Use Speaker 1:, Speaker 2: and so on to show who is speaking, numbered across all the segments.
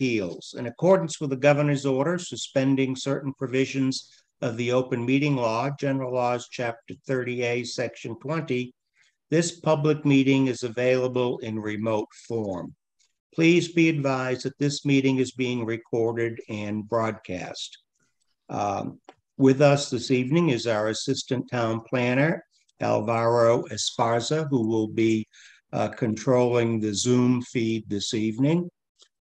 Speaker 1: Appeals. In accordance with the governor's order suspending certain provisions of the open meeting law, General Laws, Chapter 30A, Section 20, this public meeting is available in remote form. Please be advised that this meeting is being recorded and broadcast. Um, with us this evening is our Assistant Town Planner, Alvaro Esparza, who will be uh, controlling the Zoom feed this evening.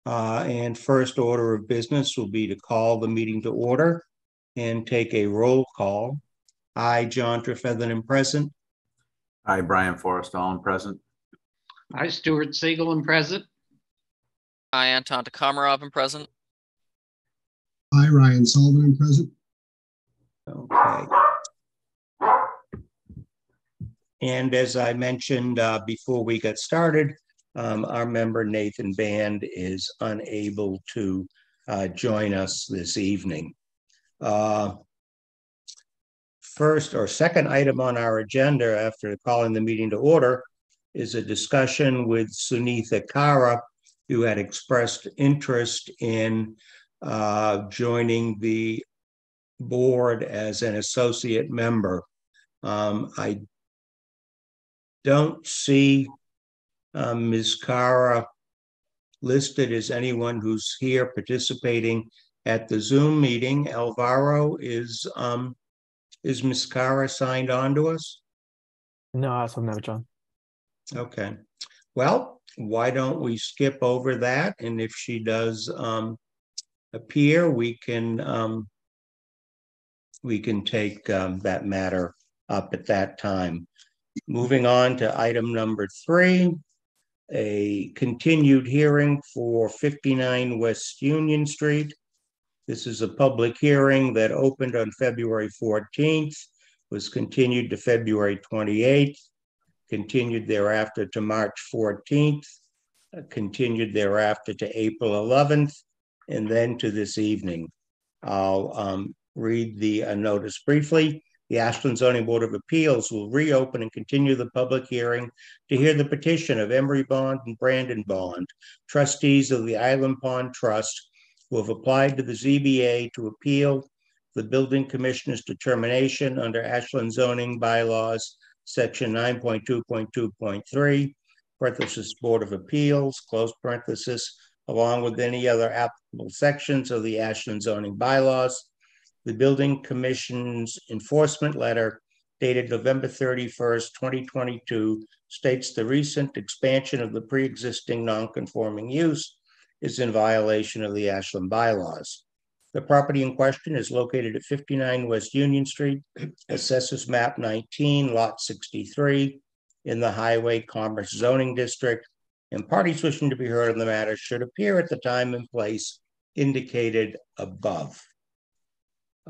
Speaker 1: Uh, and first order of business will be to call the meeting to order and take a roll call. I, John Trefethen, present.
Speaker 2: I, Brian Forrestall, I'm present.
Speaker 3: I, Stuart Siegel, I'm present.
Speaker 4: I, Anton Takomarov, I'm present.
Speaker 5: I, Ryan Sullivan, I'm present.
Speaker 1: Okay. And as I mentioned uh, before we got started, um, our member Nathan Band is unable to uh, join us this evening. Uh, first or second item on our agenda after calling the meeting to order is a discussion with Suneetha Karra, who had expressed interest in uh, joining the board as an associate member. Um, I don't see um, Ms. Karra listed as anyone who's here participating at the Zoom meeting. Alvaro, is um, is Ms. Karra signed on to us?
Speaker 6: No, as of now, John.
Speaker 1: Okay. Well, why don't we skip over that? And if she does um, appear, we can um, we can take um, that matter up at that time. Moving on to item number three, a continued hearing for 59 West Union Street. This is a public hearing that opened on February 14th, was continued to February 28th, continued thereafter to March 14th, uh, continued thereafter to April 11th, and then to this evening. I'll um, read the uh, notice briefly. The Ashland Zoning Board of Appeals will reopen and continue the public hearing to hear the petition of Emery Bond and Brandon Bond, trustees of the Island Pond Trust, who have applied to the ZBA to appeal the building commissioner's determination under Ashland zoning bylaws, section 9.2.2.3, parenthesis Board of Appeals, close parenthesis, along with any other applicable sections of the Ashland zoning bylaws the building commission's enforcement letter dated November 31st, 2022 states the recent expansion of the pre-existing non-conforming use is in violation of the Ashland bylaws. The property in question is located at 59 West Union Street, assessors map 19, lot 63 in the Highway Commerce Zoning District, and parties wishing to be heard on the matter should appear at the time and place indicated above.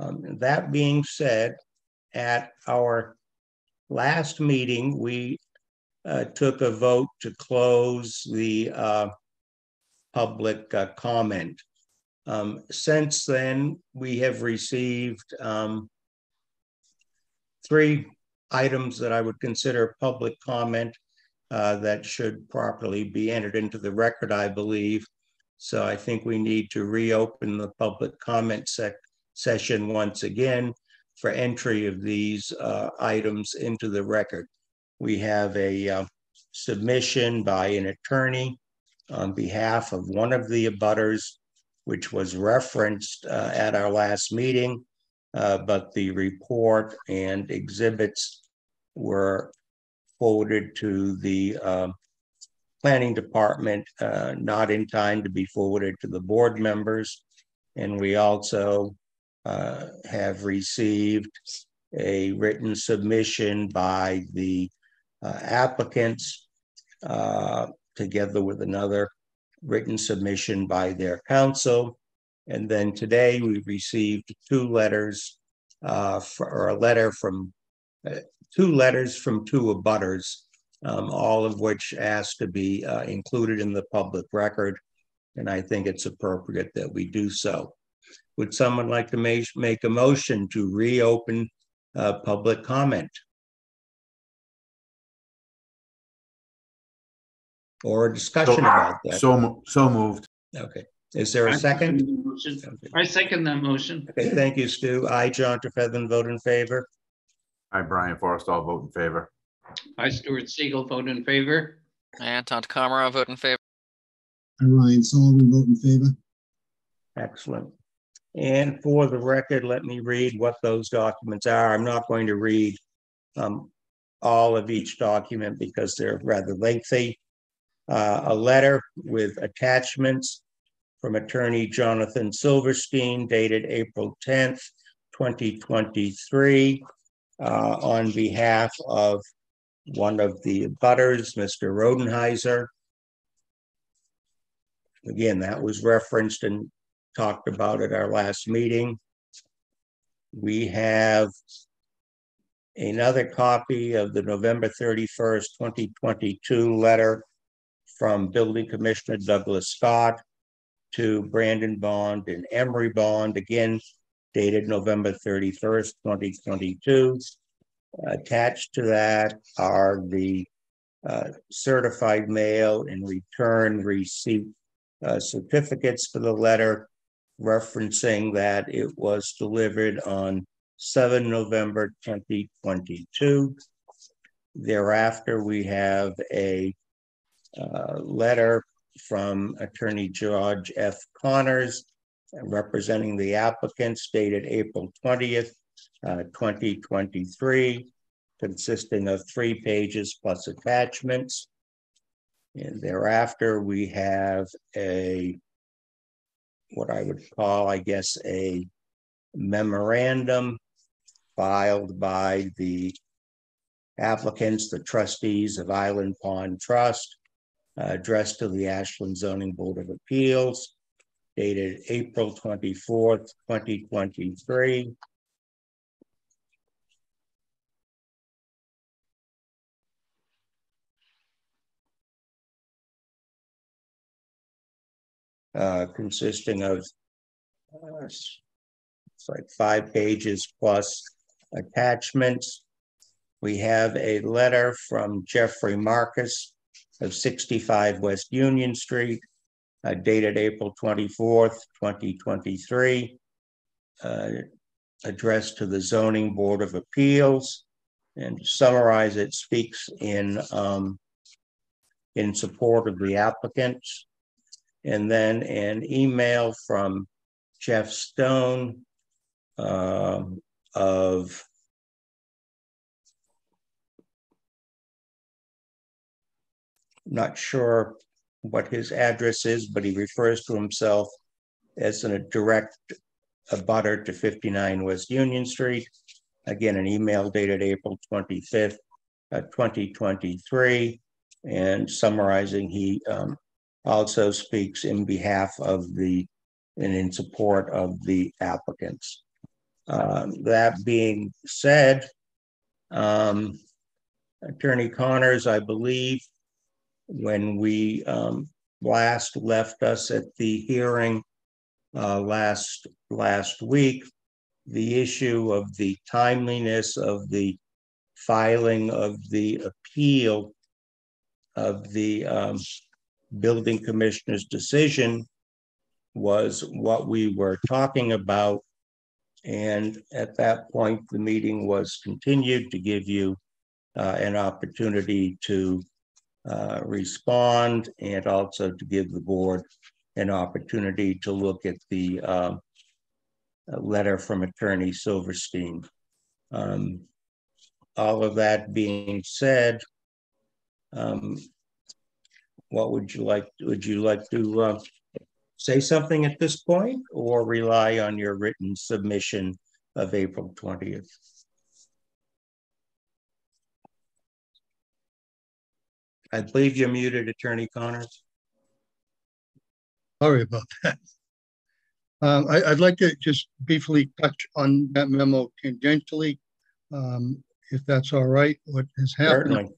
Speaker 1: Um, that being said, at our last meeting, we uh, took a vote to close the uh, public uh, comment. Um, since then, we have received um, three items that I would consider public comment uh, that should properly be entered into the record, I believe. So I think we need to reopen the public comment sec session once again for entry of these uh, items into the record. We have a uh, submission by an attorney on behalf of one of the abutters, which was referenced uh, at our last meeting, uh, but the report and exhibits were forwarded to the uh, planning department, uh, not in time to be forwarded to the board members. And we also uh, have received a written submission by the uh, applicants uh, together with another written submission by their counsel. And then today we received two letters uh, for, or a letter from uh, two letters from two abutters, um, all of which asked to be included in the public record. And I think it's appropriate that we do so. Would someone like to make, make a motion to reopen uh, public comment? Or a discussion
Speaker 2: So-
Speaker 1: about that?
Speaker 2: So, mo- so moved.
Speaker 1: Okay, Is there a second?
Speaker 3: the. I second that motion.
Speaker 1: Okay, thank you, Stu. I, John Trefethen, vote in favor.
Speaker 2: I, Brian Forrestall, vote in favor.
Speaker 3: I, Stuart Siegel, vote in favor.
Speaker 4: I, Anton Takamara, vote in favor.
Speaker 5: I, Ryan Sullivan, vote in favor.
Speaker 1: Excellent. And for the record, let me read what those documents are. I'm not going to read um, all of each document because they're rather lengthy. Uh, a letter with attachments from attorney Jonathan Silverstein dated April 10th, 2023, uh, on behalf of one of the butters, Mr. Rodenheiser. Again, that was referenced and talked about at our last meeting. We have another copy of the November 31st, 2022 letter from Building Commissioner Douglas Scott to Brandon Bond and Emery Bond, again dated November 31st, 2022. Attached to that are the uh, certified mail and return receipt uh, certificates for the letter referencing that it was delivered on 7 November 2022. Thereafter, we have a uh, letter from Attorney George F. Connors representing the applicants dated April 20th, uh, 2023, consisting of three pages plus attachments. And thereafter, we have a what I would call, I guess, a memorandum filed by the applicants, the trustees of Island Pond Trust, uh, addressed to the Ashland Zoning Board of Appeals, dated April 24th, 2023. Uh, consisting of uh, it's like five pages plus attachments. We have a letter from Jeffrey Marcus of 65 West Union Street, uh, dated April 24th, 2023, uh, addressed to the Zoning Board of Appeals. And to summarize, it speaks in um, in support of the applicants and then an email from Jeff Stone uh, of not sure what his address is, but he refers to himself as a direct abutter to 59 West Union Street. Again, an email dated April 25th, uh, 2023, and summarizing he um, also speaks in behalf of the and in support of the applicants. Um, that being said, um, Attorney Connors, I believe, when we um, last left us at the hearing uh, last last week, the issue of the timeliness of the filing of the appeal of the um, building commissioner's decision was what we were talking about. And at that point, the meeting was continued to give you uh, an opportunity to uh, respond and also to give the board an opportunity to look at the uh, letter from attorney Silverstein. Um, all of that being said, um, what would you like? Would you like to uh, say something at this point or rely on your written submission of April 20th? I believe you're muted, Attorney Connors.
Speaker 7: Sorry about that. Um, I, would like to just briefly touch on that memo tangentially, um, if that's all right. What has happened
Speaker 1: Certainly.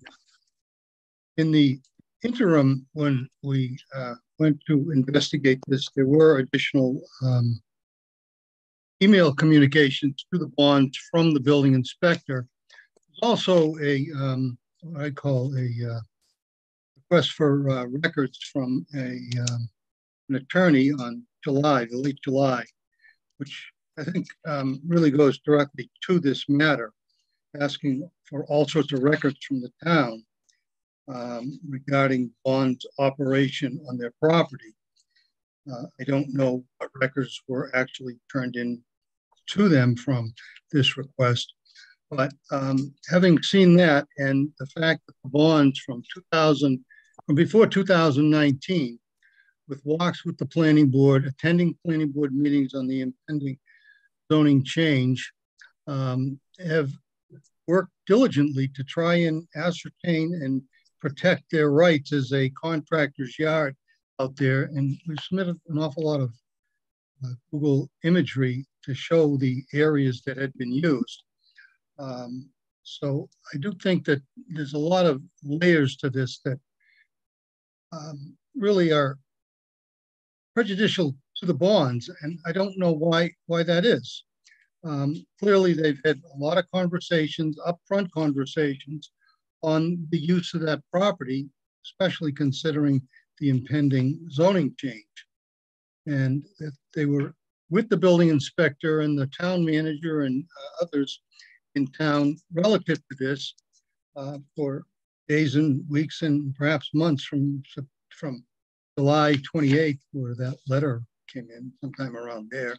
Speaker 7: in the interim, when we uh, went to investigate this, there were additional um, email communications to the bonds from the building inspector. There's also a um, what I call a uh, request for uh, records from a um, an attorney on July, the late July, which I think um, really goes directly to this matter, asking for all sorts of records from the town um, regarding Bond's operation on their property. Uh, I don't know what records were actually turned in to them from this request, but um, having seen that and the fact that the bonds from 2000, from before 2019, with walks with the planning board, attending planning board meetings on the impending zoning change, um, have worked diligently to try and ascertain and protect their rights as a contractor's yard out there. And we submitted an awful lot of uh, Google imagery to show the areas that had been used. Um, so I do think that there's a lot of layers to this that um, really are prejudicial to the bonds, and I don't know why why that is. Um, clearly, they've had a lot of conversations, upfront conversations, on the use of that property, especially considering the impending zoning change. And they were with the building inspector and the town manager and uh, others in town relative to this uh, for days and weeks and perhaps months from, from July 28th, where that letter came in, sometime around there,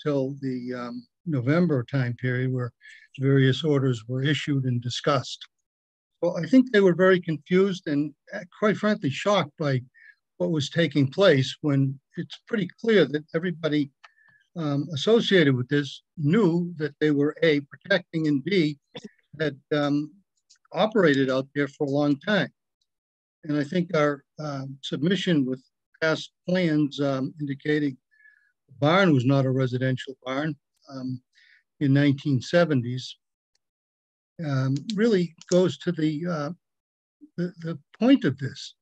Speaker 7: till the um, November time period where various orders were issued and discussed. Well, I think they were very confused and uh, quite frankly shocked by what was taking place when it's pretty clear that everybody um, associated with this knew that they were A, protecting and B, had um, operated out there for a long time. And I think our um, submission with past plans um, indicating the barn was not a residential barn um, in 1970s um, really goes to the, uh, the, the point of this.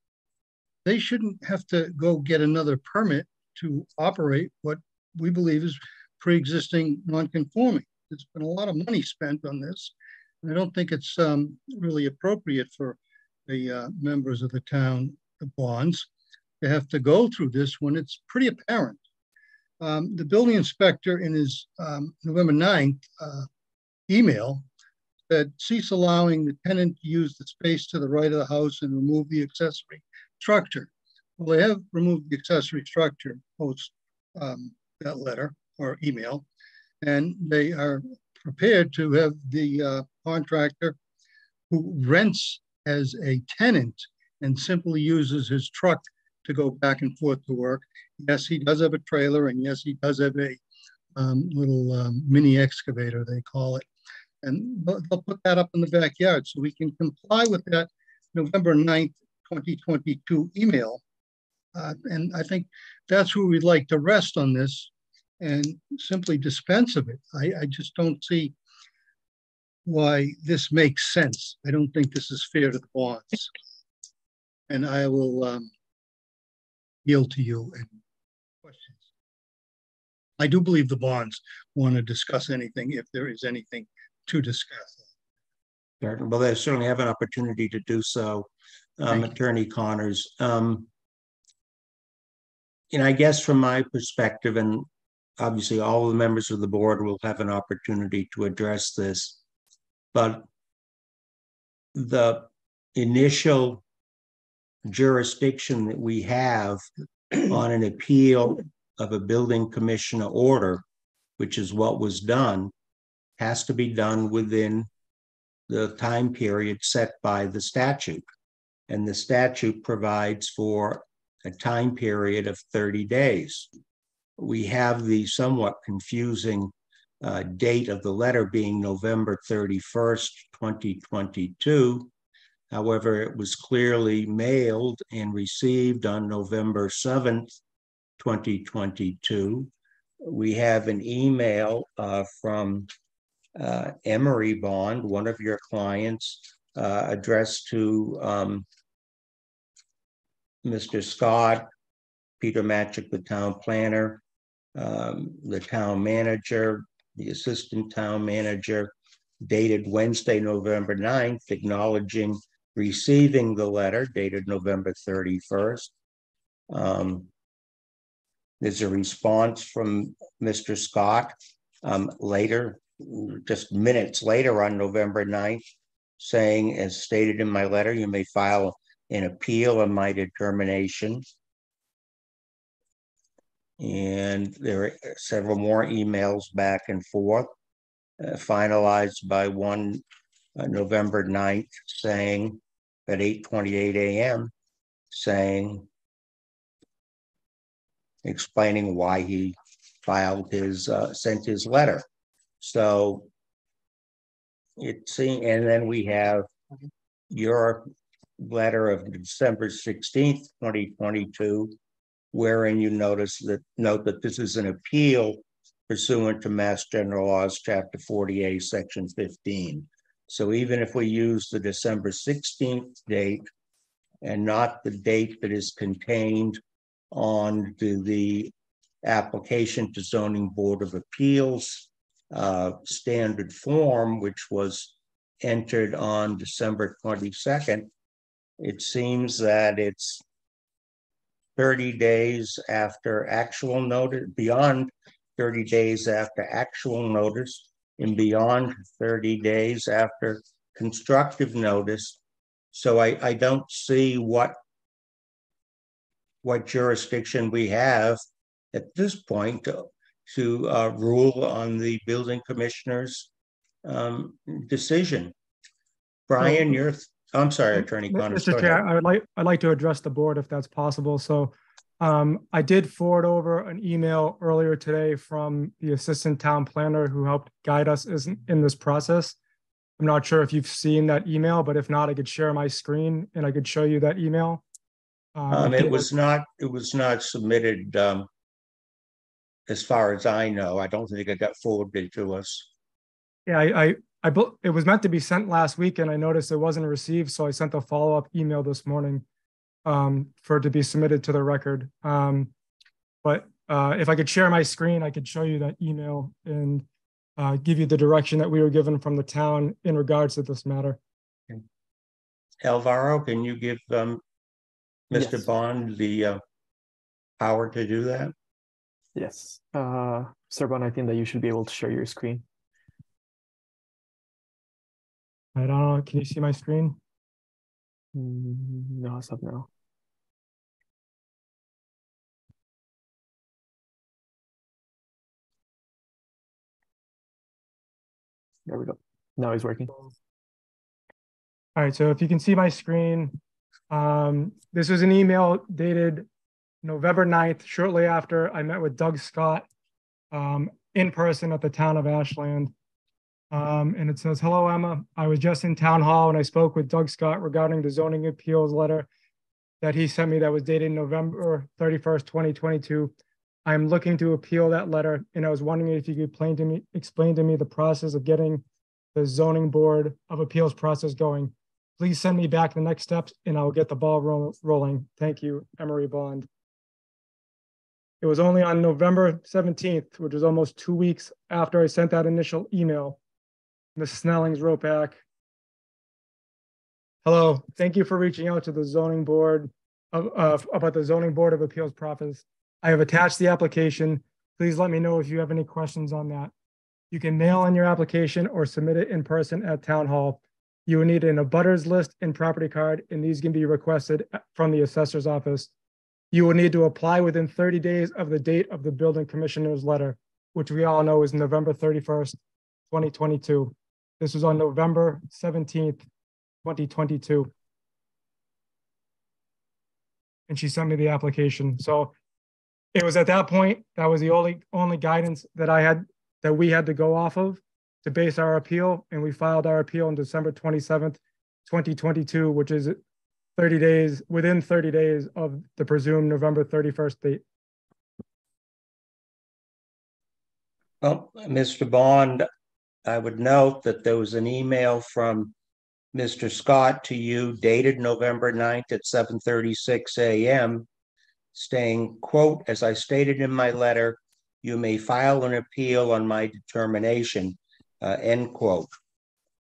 Speaker 7: They shouldn't have to go get another permit to operate what we believe is pre-existing non-conforming. There's been a lot of money spent on this. And I don't think it's um, really appropriate for the uh, members of the town, the bonds, to have to go through this when it's pretty apparent. Um, the building inspector in his um, November 9th uh, email that cease allowing the tenant to use the space to the right of the house and remove the accessory structure. Well, they have removed the accessory structure post um, that letter or email, and they are prepared to have the uh, contractor who rents as a tenant and simply uses his truck to go back and forth to work. Yes, he does have a trailer, and yes, he does have a um, little um, mini excavator, they call it and they'll put that up in the backyard so we can comply with that November 9th, 2022 email. Uh, and I think that's where we'd like to rest on this and simply dispense of it. I, I just don't see why this makes sense. I don't think this is fair to the bonds. And I will um, yield to you and questions. I do believe the bonds want to discuss anything if there is anything to discuss.
Speaker 1: Certainly. Well, they certainly have an opportunity to do so, um, Attorney Connors. Um, and I guess from my perspective, and obviously all the members of the board will have an opportunity to address this, but the initial jurisdiction that we have on an appeal of a building commissioner order, which is what was done, has to be done within the time period set by the statute. And the statute provides for a time period of 30 days. We have the somewhat confusing uh, date of the letter being November 31st, 2022. However, it was clearly mailed and received on November 7th, 2022. We have an email uh, from uh, Emery Bond, one of your clients, uh, addressed to um, Mr. Scott, Peter Matchick, the town planner, um, the town manager, the assistant town manager, dated Wednesday, November 9th, acknowledging receiving the letter dated November 31st. Um, There's a response from Mr. Scott um, later, just minutes later on November 9th, saying, as stated in my letter, you may file an appeal on my determination. And there are several more emails back and forth, uh, finalized by one uh, November 9th saying at 8:28 a.m. saying explaining why he filed his uh, sent his letter. So it seemed, and then we have your letter of December 16th, 2022, wherein you notice that note that this is an appeal pursuant to Mass General Laws, Chapter 40A, Section 15. So even if we use the December 16th date and not the date that is contained on the, the application to zoning board of appeals uh, standard form, which was entered on December 22nd, it seems that it's 30 days after actual notice, beyond 30 days after actual notice, and beyond 30 days after constructive notice. So I, I don't see what what jurisdiction we have at this point to, to uh, rule on the building commissioner's um, decision. Brian, you're, I'm sorry, Attorney Connors.
Speaker 8: Mr. Chair, I would like, I'd like to address the board if that's possible. So um, I did forward over an email earlier today from the assistant town planner who helped guide us in, in this process. I'm not sure if you've seen that email, but if not, I could share my screen and I could show you that email.
Speaker 1: Um, it was not, it was not submitted, um, as far as I know. I don't think it got forwarded to us.
Speaker 8: Yeah, I, I, I, bel- it was meant to be sent last week and I noticed it wasn't received, so I sent a follow-up email this morning um, for it to be submitted to the record. Um, but uh, if I could share my screen, I could show you that email and uh, give you the direction that we were given from the town in regards to this matter.
Speaker 1: Alvaro, can you give, um, Mr.
Speaker 6: Yes.
Speaker 1: Bond the, uh, power to do that?
Speaker 6: Yes. Uh, Serban, I think that you should be able to share your screen.
Speaker 8: I don't know, can you see my screen?
Speaker 6: Mm, No, as of now. There we go. Now it's working.
Speaker 8: All right, so if you can see my screen, um, this was an email dated November 9th, shortly after I met with Doug Scott um, in person at the town of Ashland. Um, and it says, hello, Emma. I was just in town hall and I spoke with Doug Scott regarding the zoning appeals letter that he sent me that was dated November 31st, 2022. I'm looking to appeal that letter and I was wondering if you could explain to me, explain to me the process of getting the zoning board of appeals process going. Please send me back the next steps and I'll get the ball roll- rolling. Thank you, Emery Bond. It was only on November seventeenth, which was almost two weeks after I sent that initial email. Ms. Snellings wrote back. Hello, thank you for reaching out to the zoning board of, of, about the zoning board of appeals process. I have attached the application. Please let me know if you have any questions on that. You can mail in your application or submit it in person at town hall. You will need an abutters list and property card, and these can be requested from the assessor's office. You will need to apply within thirty days of the date of the building commissioner's letter, which we all know is November thirty-first, twenty twenty-two. This was on November seventeenth, twenty twenty-two. And she sent me the application. So it was at that point, that was the only, only guidance that I had, that we had to go off of to base our appeal. And we filed our appeal on December twenty-seventh, twenty twenty-two, which is thirty days, within thirty days of the presumed November thirty-first date.
Speaker 1: Well, Mr. Bond, I would note that there was an email from Mr. Scott to you dated November 9th at seven thirty-six AM saying, quote, as I stated in my letter, you may file an appeal on my determination, uh, end quote.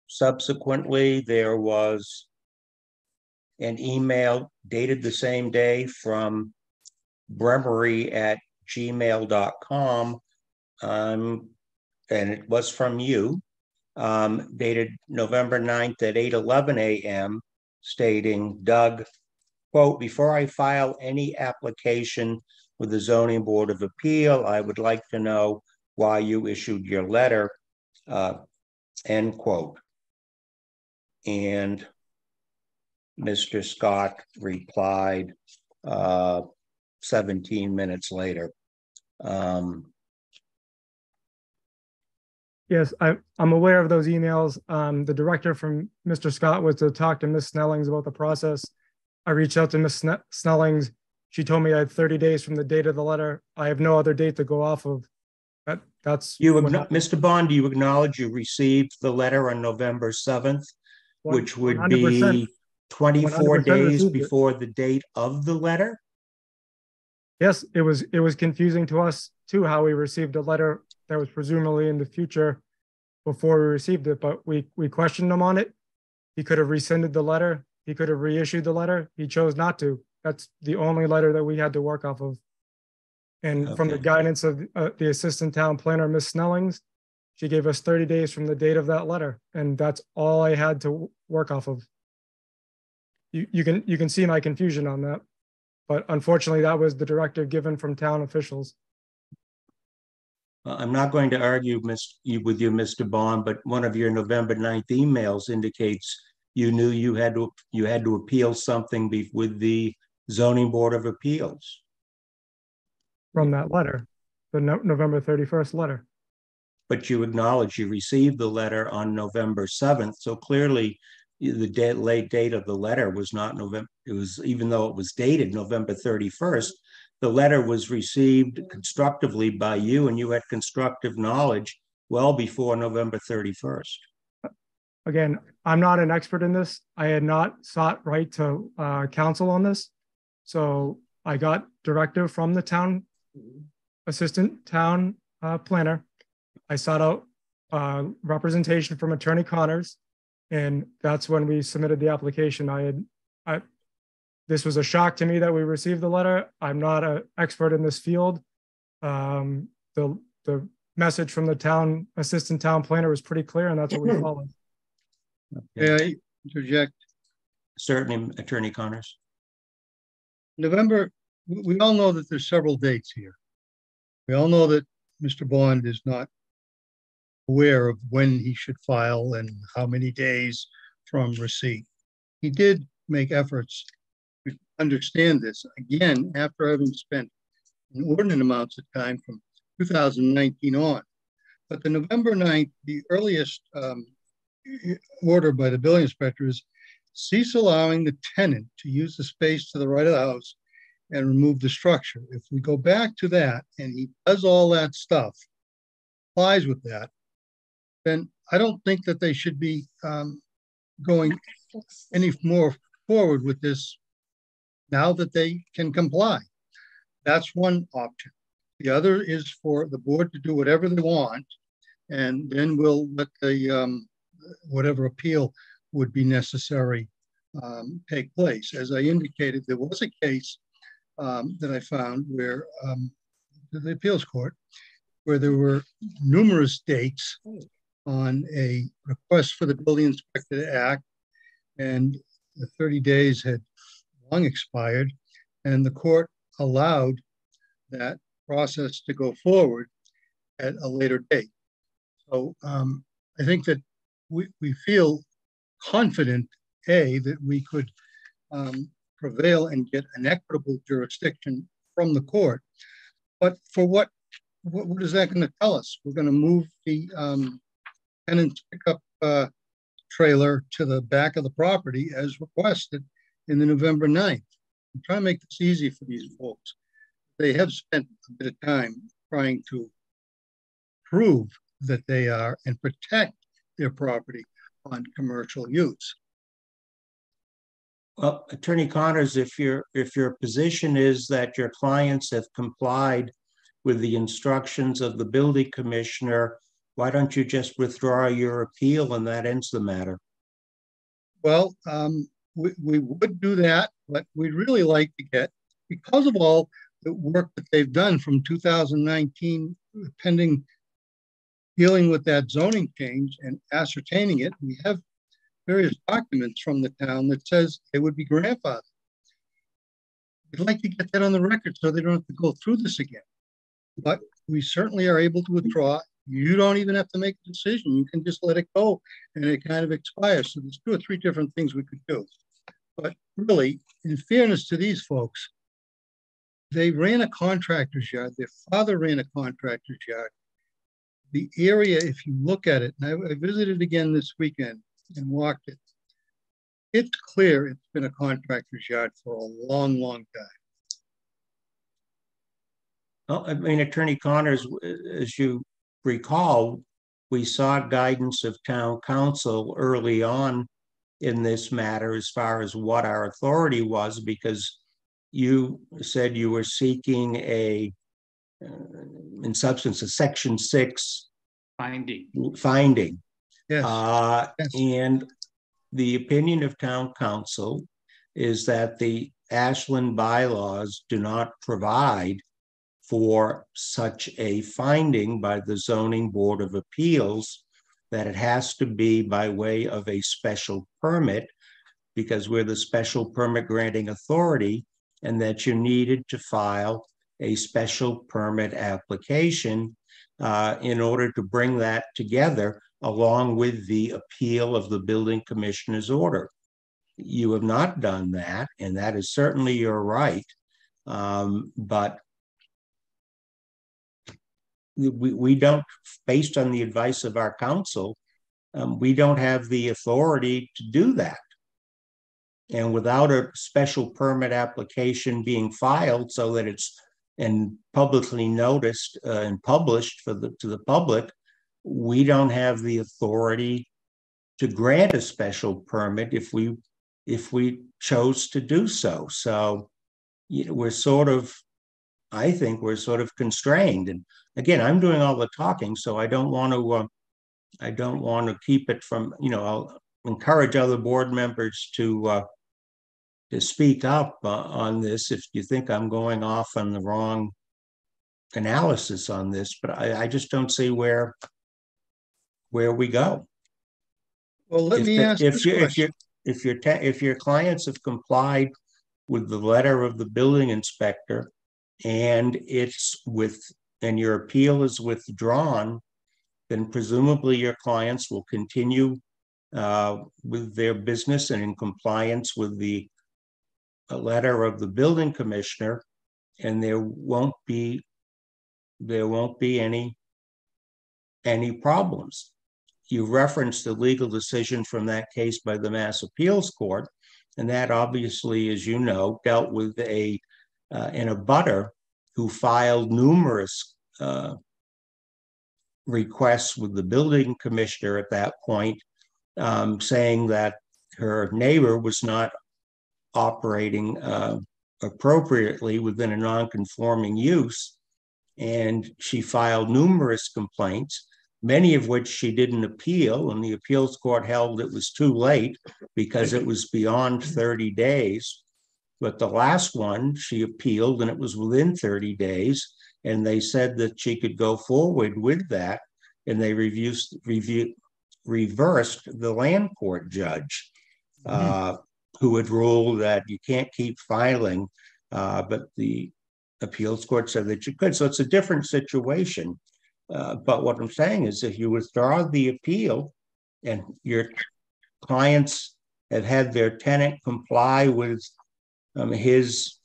Speaker 1: Subsequently, there was an email dated the same day from Bremery at gmail.com. Um, and it was from you, um, dated November 9th at 8:11 a.m., stating, Doug, quote, before I file any application with the Zoning Board of Appeal, I would like to know why you issued your letter, uh, end quote. And Mr. Scott replied uh, 17 minutes later. Um,
Speaker 8: Yes, I, I'm aware of those emails. Um, the director from Mr. Scott was to talk to Ms. Snellings about the process. I reached out to Ms. Sne- Snellings. She told me I had 30 days from the date of the letter. I have no other date to go off of. That, that's.
Speaker 1: you,
Speaker 8: what
Speaker 1: acknow-
Speaker 8: happened.
Speaker 1: Mr. Bond, do you acknowledge you received the letter on November 7th,
Speaker 8: One-
Speaker 1: which would
Speaker 8: 100%.
Speaker 1: be 24 days
Speaker 8: received it.
Speaker 1: before the date of the letter?
Speaker 8: Yes, it was, it was confusing to us too, how we received a letter that was presumably in the future before we received it, but we, we questioned him on it. He could have rescinded the letter. He could have reissued the letter. He chose not to. That's the only letter that we had to work off of. And from the guidance of uh, the Assistant Town Planner, Miss Snellings, she gave us 30 days from the date of that letter, and that's all I had to work off of. You, you can, you can see my confusion on that. But unfortunately, that was the directive given from town officials.
Speaker 1: I'm not going to argue with you, Mr. Bond, but one of your November 9th emails indicates you knew you had to, you had to appeal something be- with the zoning board of appeals.
Speaker 8: from that letter, the No- November 31st letter.
Speaker 1: But you acknowledge you received the letter on November 7th, so clearly the late date of the letter was not November, it was, even though it was dated November 31st, the letter was received constructively by you and you had constructive knowledge well before November 31st.
Speaker 8: Again, I'm not an expert in this. I had not sought right to uh, counsel on this. So I got directive from the town assistant town uh, planner. I sought out uh, representation from Attorney Connors. And that's when we submitted the application. I had, I, this was a shock to me that we received the letter. I'm not an expert in this field. Um, the, the message from the town assistant town planner was pretty clear and that's what we followed.
Speaker 7: May I interject?
Speaker 1: Certainly, Attorney Connors.
Speaker 7: November, we we all know that there's several dates here. We all know that Mr. Bond is not aware of when he should file and how many days from receipt. He did make efforts to understand this, again, after having spent inordinate amounts of time from 2019 on. But the November 9th, the earliest um, order by the building inspector is cease allowing the tenant to use the space to the right of the house and remove the structure. If we go back to that and he does all that stuff, applies with that, then I don't think that they should be um, going any more forward with this now that they can comply. That's one option. The other is for the board to do whatever they want, and then we'll let the um, whatever appeal would be necessary um, take place. As I indicated, there was a case um, that I found where um, the appeals court, where there were numerous dates on a request for the building inspector to act, and the 30 days had long expired, and the court allowed that process to go forward at a later date. So um, I think that we, we feel confident, A, that we could um, prevail and get an equitable jurisdiction from the court. But for what, what, what is that going to tell us? We're going to move the um, tenant's pickup uh, trailer to the back of the property as requested in the November 9th. I'm trying to make this easy for these folks. They have spent a bit of time trying to prove that they are and protect their property on commercial use.
Speaker 1: Well, Attorney Connors, if your, if your position is that your clients have complied with the instructions of the building commissioner, why don't you just withdraw your appeal and that ends the matter?
Speaker 7: Well, um, we, we would do that, but we'd really like to get, because of all the work that they've done from 2019 pending dealing with that zoning change and ascertaining it. We have various documents from the town that says they would be grandfathered. We'd like to get that on the record so they don't have to go through this again. But we certainly are able to withdraw. You don't even have to make a decision. You can just let it go and it kind of expires. So there's two or three different things we could do. But really, in fairness to these folks, they ran a contractor's yard. Their father ran a contractor's yard. The area, if you look at it, and I, I visited again this weekend and walked it, it's clear it's been a contractor's yard for a long, long time.
Speaker 1: Well, I mean, Attorney Connors, as you recall, we sought guidance of town counsel early on in this matter as far as what our authority was, because you said you were seeking a, uh, in substance, a section six
Speaker 3: Finding.
Speaker 1: finding.
Speaker 7: Yes.
Speaker 1: Uh,
Speaker 7: Yes.
Speaker 1: and the opinion of town counsel is that the Ashland bylaws do not provide for such a finding by the zoning board of appeals, that it has to be by way of a special permit, because we're the special permit granting authority, and that you needed to file a special permit application uh, in order to bring that together along with the appeal of the building commissioner's order. You have not done that, and that is certainly your right. Um, but we, we don't, based on the advice of our counsel, um, we don't have the authority to do that. And without a special permit application being filed so that it's and publicly noticed uh, and published for the to the public, we don't have the authority to grant a special permit if we if we chose to do so. So you know, we're sort of, I think we're sort of constrained. And again, I'm doing all the talking, so I don't want to. Uh, I don't want to keep it from. You know, I'll encourage other board members to uh, to speak up uh, on this if you think I'm going off on the wrong analysis on this, but I, I just don't see where where we go.
Speaker 7: Well, let
Speaker 1: if
Speaker 7: me
Speaker 1: the-
Speaker 7: ask
Speaker 1: if you if you if your if your clients have complied with the letter of the building inspector and it's with and your appeal is withdrawn, then presumably your clients will continue uh, with their business and in compliance with the uh, letter of the building commissioner, and there won't be there won't be any any problems. You referenced the legal decision from that case by the Mass Appeals Court, and that obviously, as you know, dealt with a uh, in a butter who filed numerous uh, requests with the building commissioner at that point, um, saying that her neighbor was not operating uh, appropriately within a non-conforming use. And she filed numerous complaints, many of which she didn't appeal, and the appeals court held it was too late because it was beyond 30 days. But the last one she appealed, and it was within 30 days, and they said that she could go forward with that, and they reviewed, review, reversed the land court judge, uh, who had ruled that you can't keep filing, uh, but the appeals court said that you could. So it's a different situation. Uh, but what I'm saying is, if you withdraw the appeal, and your clients have had their tenant comply with um, his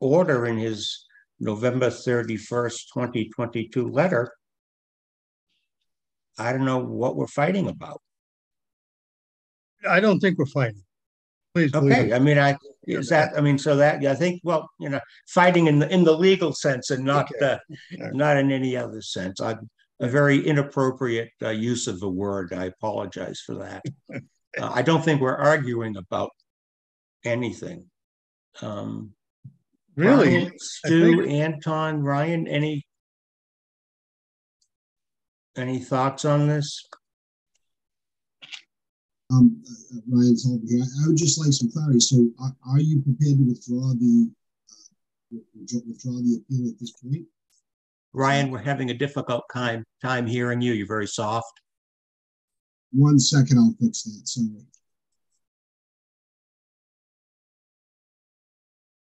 Speaker 1: order in his November 31st, 2022 letter, I don't know what we're fighting about.
Speaker 7: I don't think we're fighting. Please believe
Speaker 1: Okay,
Speaker 7: me.
Speaker 1: I mean, I, is that, I mean, so that, I think, well, you know, fighting in the, in the legal sense and not,
Speaker 7: Okay.
Speaker 1: uh, not in any other sense. I, a very inappropriate uh, use of the word. I apologize for that. Uh, I don't think we're arguing about anything. Um,
Speaker 7: Really?
Speaker 1: Brian,
Speaker 7: I
Speaker 1: Stu,
Speaker 7: think-
Speaker 1: Anton, Ryan, any any thoughts on this?
Speaker 5: Um, uh, Ryan Sullivan here. I would just like some clarity. So are, are you prepared to withdraw the uh, withdraw the appeal at this point.
Speaker 1: Ryan, we're having a difficult time, time hearing you. You're very soft.
Speaker 5: One second, I'll fix that, sorry.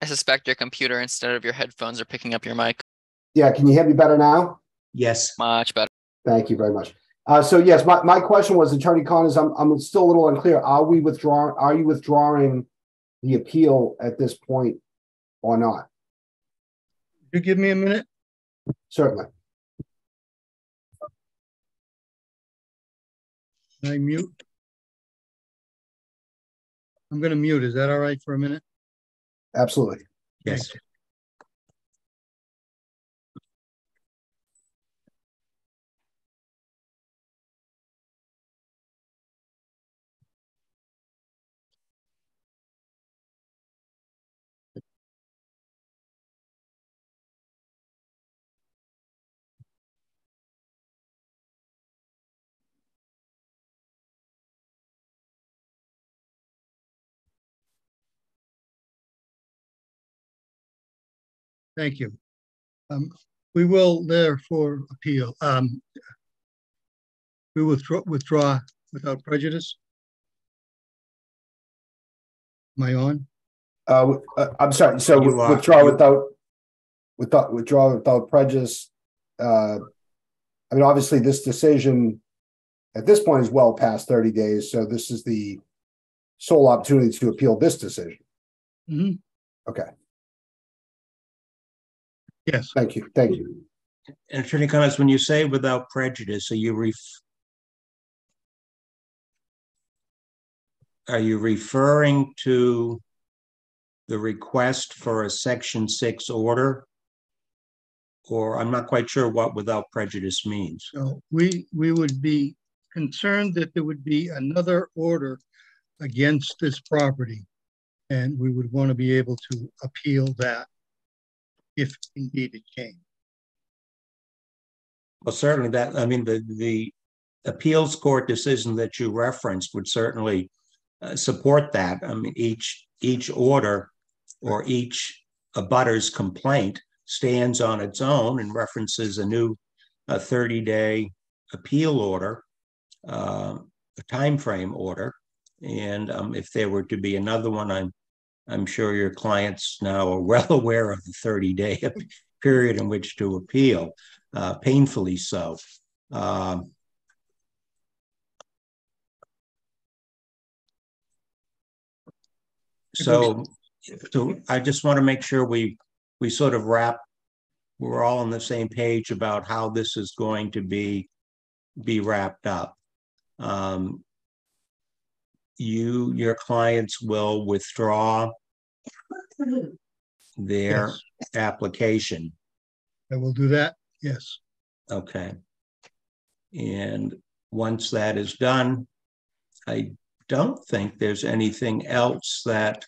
Speaker 4: I suspect your computer instead of your headphones are picking up your mic.
Speaker 9: Yeah, can you hear me better now?
Speaker 1: Yes,
Speaker 4: Much better.
Speaker 9: Thank you very much. Uh, so yes, my, my question was, Attorney Connors, I'm, I'm still a little unclear. Are we withdrawing, are you withdrawing the appeal at this point or not?
Speaker 7: You give me a minute?
Speaker 9: Certainly.
Speaker 7: Can I mute? I'm gonna mute. Is that all right for a minute?
Speaker 9: Absolutely.
Speaker 1: yes.
Speaker 7: Thank you. Um, we will therefore appeal, um. We withdraw, withdraw without prejudice. Am I on?
Speaker 9: Uh, uh, I'm sorry, so
Speaker 1: You
Speaker 9: withdraw without, without, withdraw without prejudice. Uh, I mean, obviously, this decision at this point is well past thirty days, so this is the sole opportunity to appeal this decision.
Speaker 7: Mhm.
Speaker 9: Okay,
Speaker 7: Yes,
Speaker 9: thank you, thank you.
Speaker 1: And Attorney Connors, when you say without prejudice, are you ref? Are you referring to the request for a section six order? Or I'm not quite sure what without prejudice means.
Speaker 7: so we, we would be concerned that there would be another order against this property. And we would want to be able to appeal that if indeed it came.
Speaker 1: Well, certainly that, I mean, the, the appeals court decision that you referenced would certainly uh, support that. I mean, each, each order or each abutter's complaint stands on its own and references a new a 30-day appeal order, uh, a timeframe order. And um, if there were to be another one, I'm, I'm sure your clients now are well aware of the 30-day period in which to appeal uh, painfully so. Um, so, so I just want to make sure we we sort of wrap. We're all on the same page about how this is going to be be wrapped up. Um, you, your clients will withdraw their
Speaker 7: Yes,
Speaker 1: application.
Speaker 7: I will do that. Yes.
Speaker 1: Okay. And once that is done, I don't think there's anything else that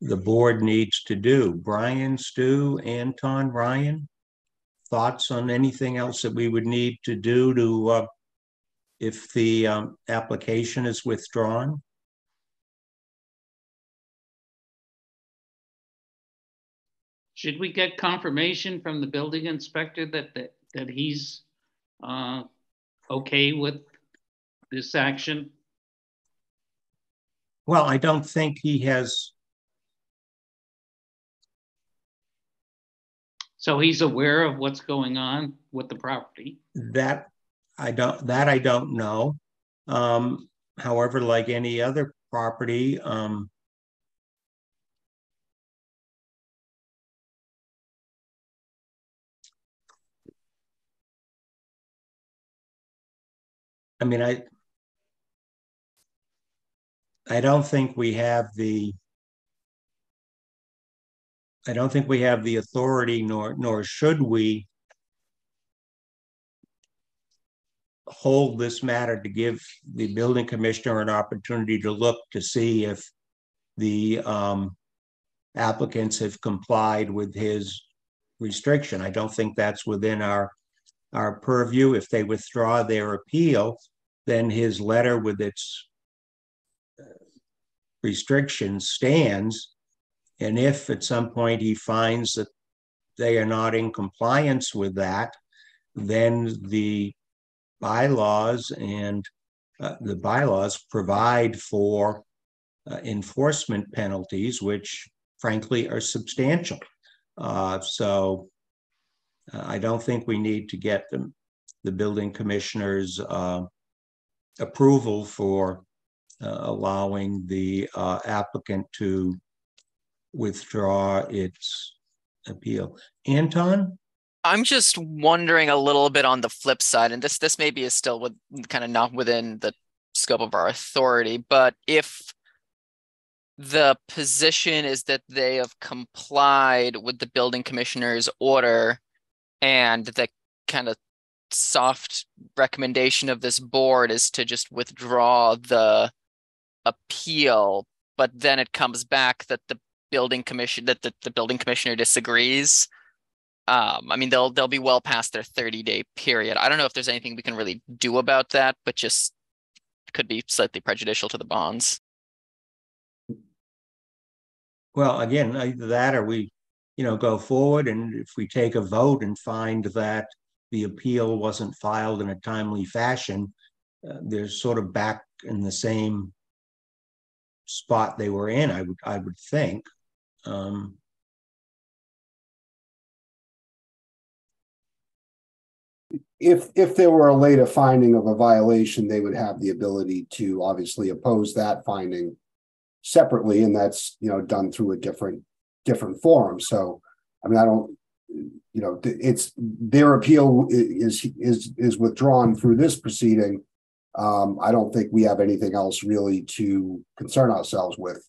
Speaker 1: the board needs to do. Brian, Stu, Anton, Ryan? Thoughts on anything else that we would need to do to, uh, if the, um, application is withdrawn?
Speaker 3: Should we get confirmation from the building inspector that, that, that he's, uh, okay with this action?
Speaker 1: Well, I don't think he has,
Speaker 3: So he's aware of what's going on with the property?
Speaker 1: That I don't, that I don't know. Um, however, like any other property, um. I mean, I. I don't think we have the. I don't think we have the authority nor, nor should we hold this matter to give the building commissioner an opportunity to look to see if the um, applicants have complied with his restriction. I don't think that's within our, our purview. If they withdraw their appeal, then his letter with its uh, restrictions stands And if at some point he finds that they are not in compliance with that, then the bylaws and uh, the bylaws provide for uh, enforcement penalties, which frankly are substantial. Uh, so uh, I don't think we need to get the, the building commissioner's uh, approval for uh, allowing the applicant to withdraw its appeal. Anton?
Speaker 4: I'm just wondering a little bit on the flip side, and this this maybe is still with kind of not within the scope of our authority, but if the position is that they have complied with the building commissioner's order and the kind of soft recommendation of this board is to just withdraw the appeal but then it comes back that the building commission that the, the building commissioner disagrees um i mean they'll they'll be well past their 30 day period i don't know if there's anything we can really do about that but just could be slightly prejudicial to the bonds
Speaker 1: Well, again, either that or we, you know, go forward and if we take a vote and find that the appeal wasn't filed in a timely fashion, uh, they're sort of back in the same spot they were in, I would, I would think. Um,
Speaker 9: If, if there were a later finding of a violation, they would have the ability to obviously oppose that finding separately, and that's, you know, done through a different, different forum. So, I mean, I don't, you know, it's, their appeal is, is, is withdrawn through this proceeding. Um, I don't think we have anything else really to concern ourselves with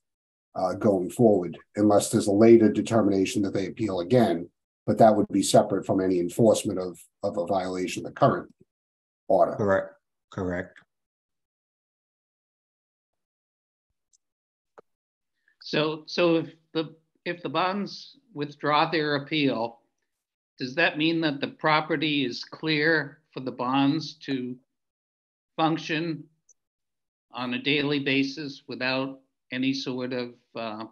Speaker 9: uh, going forward, unless there's a later determination that they appeal again. But that would be separate from any enforcement of, of a violation of the current order.
Speaker 1: correct, correct.
Speaker 3: So, so if the, if the bonds withdraw their appeal, does that mean that the property is clear for the bonds to function on a daily basis without any sort of uh,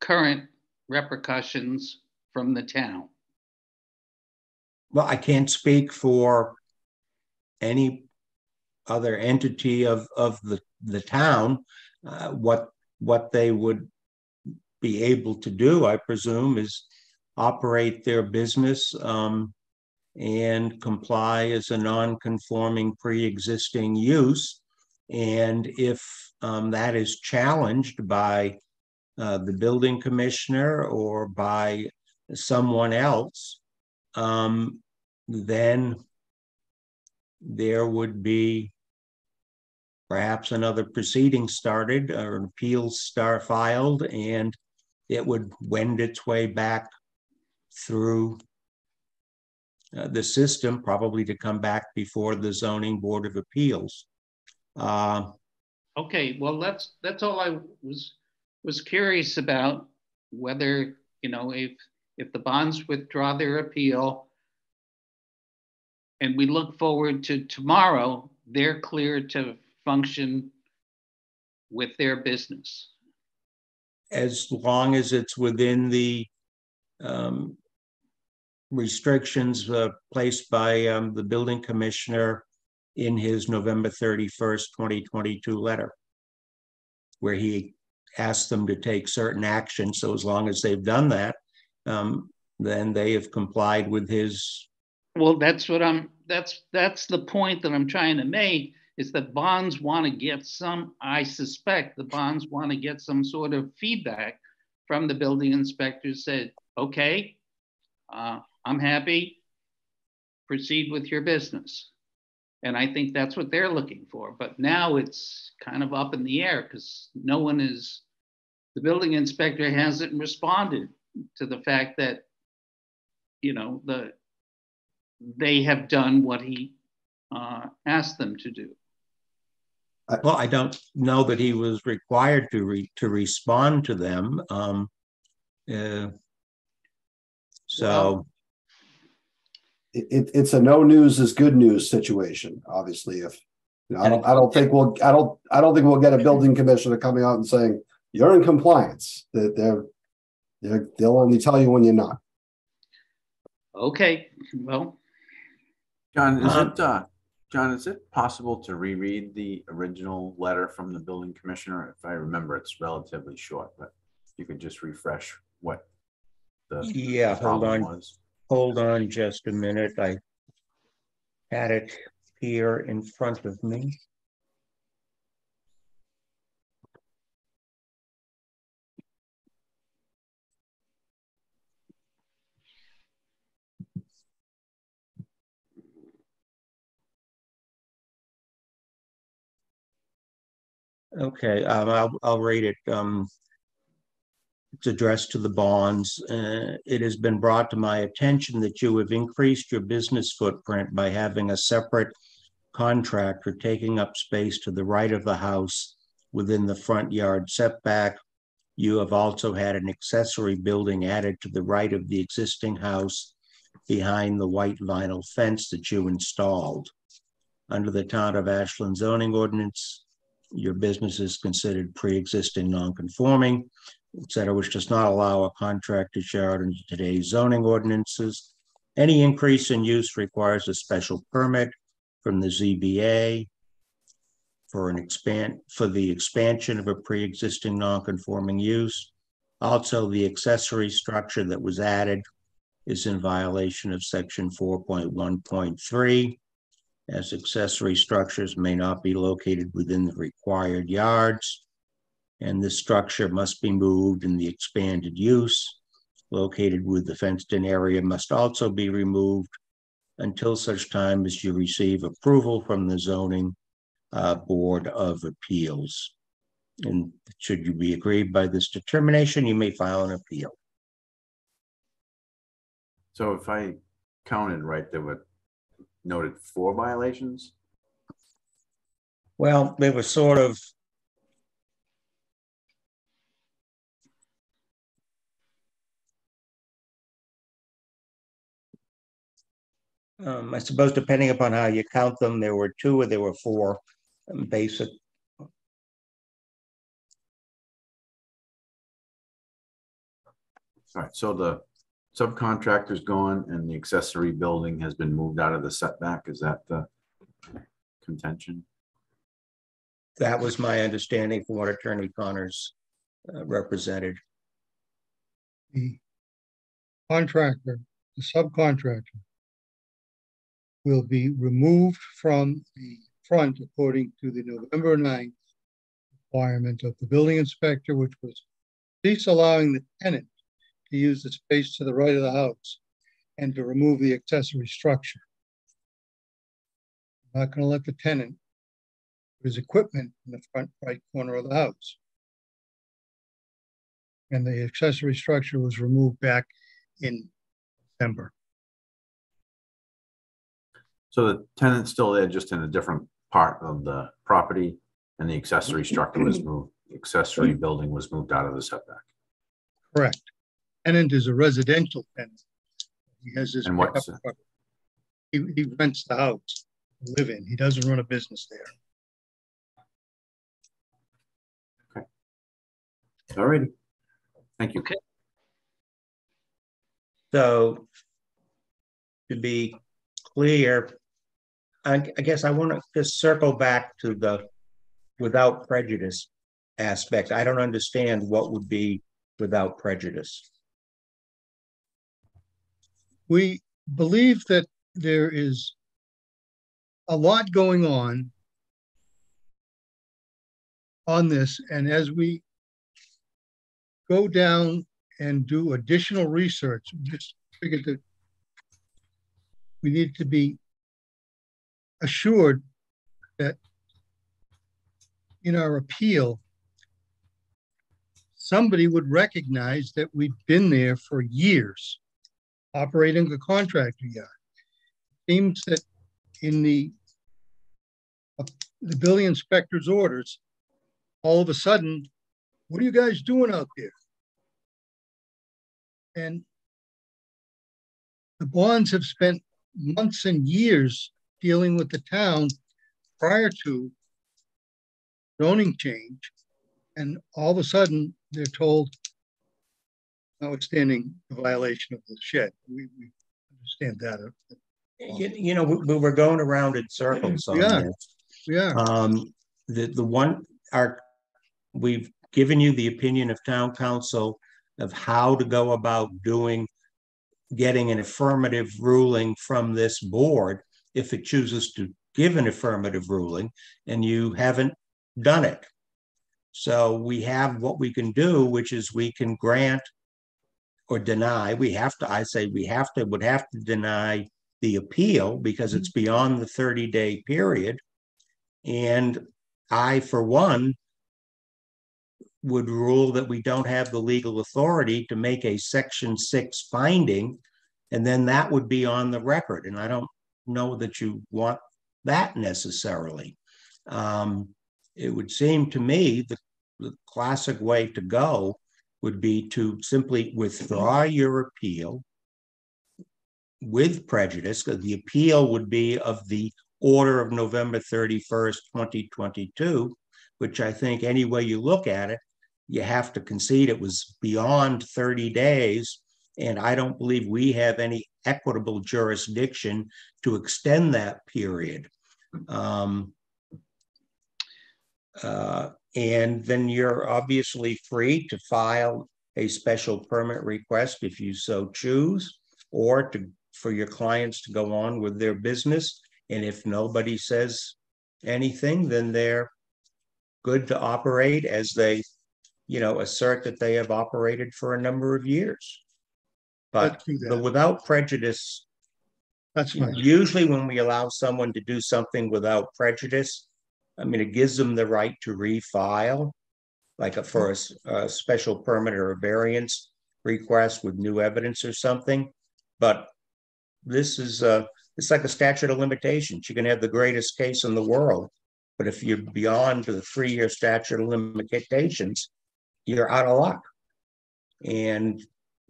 Speaker 3: current repercussions from the town?
Speaker 1: Well, I can't speak for any other entity of, of the, the town. Uh, what, what they would be able to do, I presume, is operate their business um, and comply as a non-conforming pre-existing use. And if um, that is challenged by uh, the building commissioner or by someone else, um, then there would be perhaps another proceeding started or an appeal star filed and it would wend its way back through uh, the system, probably to come back before the zoning board of appeals. Uh,
Speaker 3: Okay, well, that's, that's all I was, was curious about, whether, you know, if, if the bonds withdraw their appeal and we look forward to tomorrow, they're clear to function with their business.
Speaker 1: as long as it's within the um, restrictions uh, placed by um, the building commissioner in his November 31st, 2022 letter, where he asked them to take certain action. So as long as they've done that, um, then they have complied with his,
Speaker 3: Well, that's what I'm, that's, that's the point that I'm trying to make, is that bonds want to get some, I suspect the bonds want to get some sort of feedback from the building inspector, said, okay, uh, I'm happy, proceed with your business. And I think that's what they're looking for, but now it's kind of up in the air because no one is, the building inspector hasn't responded to the fact that, you know, the, they have done what he uh, asked them to do.
Speaker 1: well, I don't know that he was required to re, to respond to them. Um, uh, so,
Speaker 3: Well-
Speaker 9: it, it- it's a no news is good news situation, obviously, if. You know, I don't, I don't think we'll, I don't, I don't think we'll get a building commissioner coming out and saying, you're in compliance. That they're, they're they'll only tell you when you're not.
Speaker 3: Okay, well,
Speaker 2: John, is
Speaker 1: Um,
Speaker 2: it, uh, John, is it possible to reread the original letter from the building commissioner? If I remember, it's relatively short, but you could just refresh what the
Speaker 1: Yeah, hold
Speaker 2: problem
Speaker 1: on,
Speaker 2: was.
Speaker 1: Hold on just a minute. I had it here in front of me. Okay, um, I'll, I'll rate it, um. It's addressed to the bonds. Uh, it has been brought to my attention that you have increased your business footprint by having a separate. Contractor taking up space to the right of the house within the front yard setback. You have also had an accessory building added to the right of the existing house. Behind the white vinyl fence that you installed. Under the town of Ashland zoning ordinance, your business is considered pre-existing non-conforming, et cetera, which does not allow a contractor's yard under today's zoning ordinances. Any increase in use requires a special permit from the ZBA for an expand, for the expansion of a pre-existing non-conforming use. Also, the accessory structure that was added is in violation of section four point one point three as accessory structures may not be located within the required yards. And this structure must be moved in the expanded use. Located with the fenced-in area must also be removed until such time as you receive approval from the zoning uh, Board of Appeals. And should you be aggrieved by this determination, you may file an appeal.
Speaker 2: So if I counted right, there were noted four violations?
Speaker 1: Well, they were sort of. Um, I suppose depending upon how you count them, there were two or there were four um, basic.
Speaker 2: All right, so the subcontractor's gone and the accessory building has been moved out of the setback. Is that the contention?
Speaker 1: That was my understanding from what Attorney Connors uh, represented.
Speaker 7: The contractor, the subcontractor will be removed from the front according to the November 9th requirement of the building inspector, which was cease allowing the tenant to use the space to the right of the house and to remove the accessory structure. I'm Not gonna let the tenant put his equipment in the front right corner of the house. And the accessory structure was removed back in December.
Speaker 2: So the tenant's still there, just in a different part of the property and the accessory structure was moved, accessory building was moved out of the setback.
Speaker 7: Correct. Tenant is a residential tenant. He has his.
Speaker 2: And what's-
Speaker 7: pickup truck. He, he rents the house to live in. He doesn't run a business there.
Speaker 2: All righty. Thank you.
Speaker 3: Okay.
Speaker 1: So to be clear, I, I guess I want to just circle back to the without prejudice aspect. I don't understand what would be without prejudice.
Speaker 7: We believe that there is a lot going on on this, and as we go down and do additional research, we just figured that we need to be assured that in our appeal, somebody would recognize that we've been there for years operating a contractor yard. Seems that in the uh, the building inspector's orders, all of a sudden, what are you guys doing out there? And the bonds have spent months and years dealing with the town prior to zoning change and all of a sudden they're told, notwithstanding the violation of the shed, we, we understand that. uh,
Speaker 1: You, you know, we, we were going around in circles on
Speaker 7: Yeah.
Speaker 1: this.
Speaker 7: Yeah,
Speaker 1: Um, the, the one, our, we've given you the opinion of town counsel of how to go about doing, getting an affirmative ruling from this board if it chooses to give an affirmative ruling, and you haven't done it. So we have what we can do, which is we can grant or deny, we have to, I say we have to, would have to deny the appeal because it's mm-hmm. beyond the thirty day period. And I, for one, would rule that we don't have the legal authority to make a section six finding. And then that would be on the record. And I don't know that you want that necessarily. Um, it would seem to me the, the classic way to go would be to simply withdraw your appeal with prejudice, the appeal would be of the order of November 31st, 2022, which I think any way you look at it, you have to concede it was beyond 30 days. And I don't believe we have any equitable jurisdiction to extend that period. Um, uh, and then you're obviously free to file a special permit request if you so choose, or to, for your clients to go on with their business. And if nobody says anything, then they're good to operate as they, you know, assert that they have operated for a number of years. But,
Speaker 7: Let's do that.
Speaker 1: but without prejudice,
Speaker 7: that's
Speaker 1: usually when we allow someone to do something without prejudice, I mean, it gives them the right to refile, like a, for a special permit or a variance request with new evidence or something. But this is, uh, it's like a statute of limitations. You can have the greatest case in the world. But if you're beyond the three-year statute of limitations, you're out of luck. And,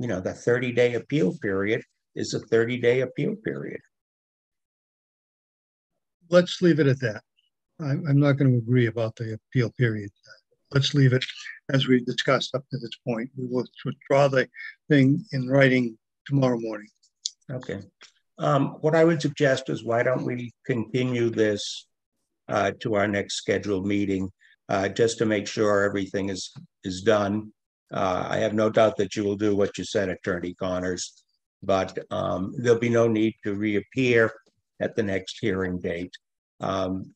Speaker 1: you know, the thirty-day appeal period is a thirty-day appeal period.
Speaker 7: Let's leave it at that. I'm, I'm not going to agree about the appeal period. Let's leave it as we've discussed up to this point. We will withdraw the thing in writing tomorrow morning.
Speaker 1: Okay. Um, what I would suggest is why don't we continue this uh, to our next scheduled meeting, uh, just to make sure everything is, is done. Uh, I have no doubt that you will do what you said, Attorney Connors, but um, there'll be no need to reappear at the next hearing date. Um,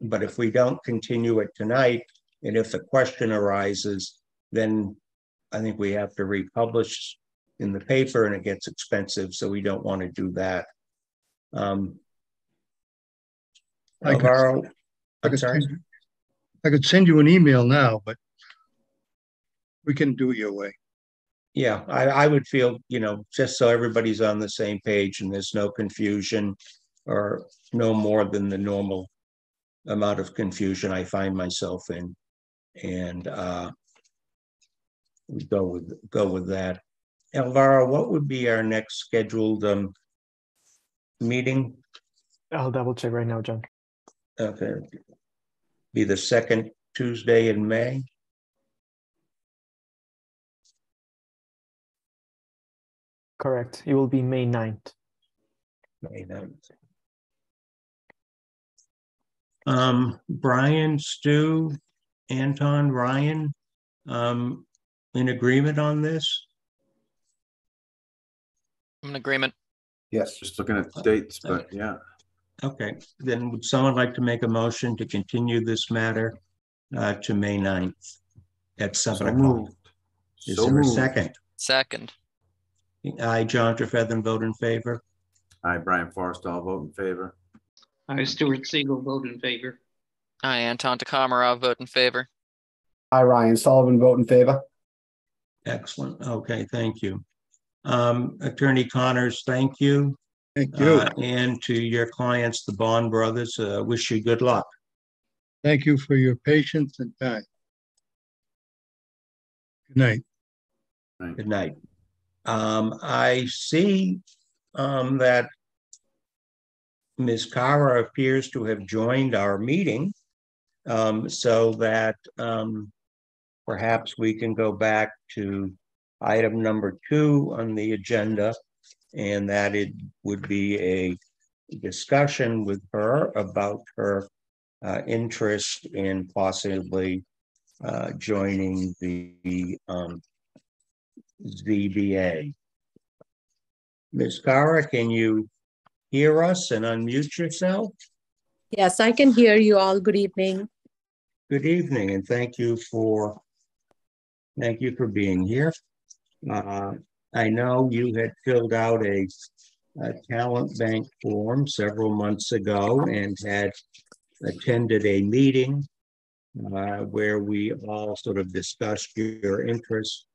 Speaker 1: but if we don't continue it tonight, and if the question arises, then I think we have to republish in the paper and it gets expensive, so we don't want to do that. Um.
Speaker 7: I could-
Speaker 1: Alvaro,
Speaker 7: I
Speaker 1: I'm
Speaker 7: could you- I could send you an email now, but we can do it your way.
Speaker 1: yeah, I, I would feel, you know, just so everybody's on the same page and there's no confusion or no more than the normal amount of confusion I find myself in. And, uh, we go with, go with that. Alvaro, what would be our next scheduled, um, meeting?
Speaker 6: I'll double check right now, John.
Speaker 1: Okay. Be the second Tuesday in May?
Speaker 6: Correct. It will be May 9th.
Speaker 1: May 9th. Um, Brian, Stu, Anton, Ryan, um, in agreement on this?
Speaker 4: I'm in agreement.
Speaker 9: Yes,
Speaker 2: Just looking at the dates, but yeah.
Speaker 1: Okay, then would someone like to make a motion to continue this matter uh, to May 9th at seven o'clock?
Speaker 2: moved.
Speaker 1: Is
Speaker 2: So
Speaker 1: there a
Speaker 2: moved.
Speaker 1: second?
Speaker 4: Second.
Speaker 1: I, John Trefethen, vote in favor.
Speaker 2: Hi, Brian Forrest, I'll vote in favor.
Speaker 3: I, Stuart Siegel, vote in favor.
Speaker 4: I, Anton Takamara, vote in favor.
Speaker 9: I, Ryan Sullivan, vote in favor.
Speaker 1: Excellent. Okay, thank you. Um, Attorney Connors, thank you.
Speaker 7: Thank you.
Speaker 1: Uh, And to your clients, the Bond Brothers, uh, wish you good luck.
Speaker 7: Thank you for your patience and time. Good night.
Speaker 1: Good night. Um, I see, um, that Ms. Karra appears to have joined our meeting. um, so that um, perhaps we can go back to item number two on the agenda, and that it would be a discussion with her about her uh, interest in possibly uh, joining the um, ZBA. Ms. Karra, can you hear us and unmute yourself?
Speaker 10: Yes, I can hear you all. Good evening.
Speaker 1: Good evening, and thank you for thank you for being here. Uh, I know you had filled out a, a talent bank form several months ago and had attended a meeting uh, where we all sort of discussed your interest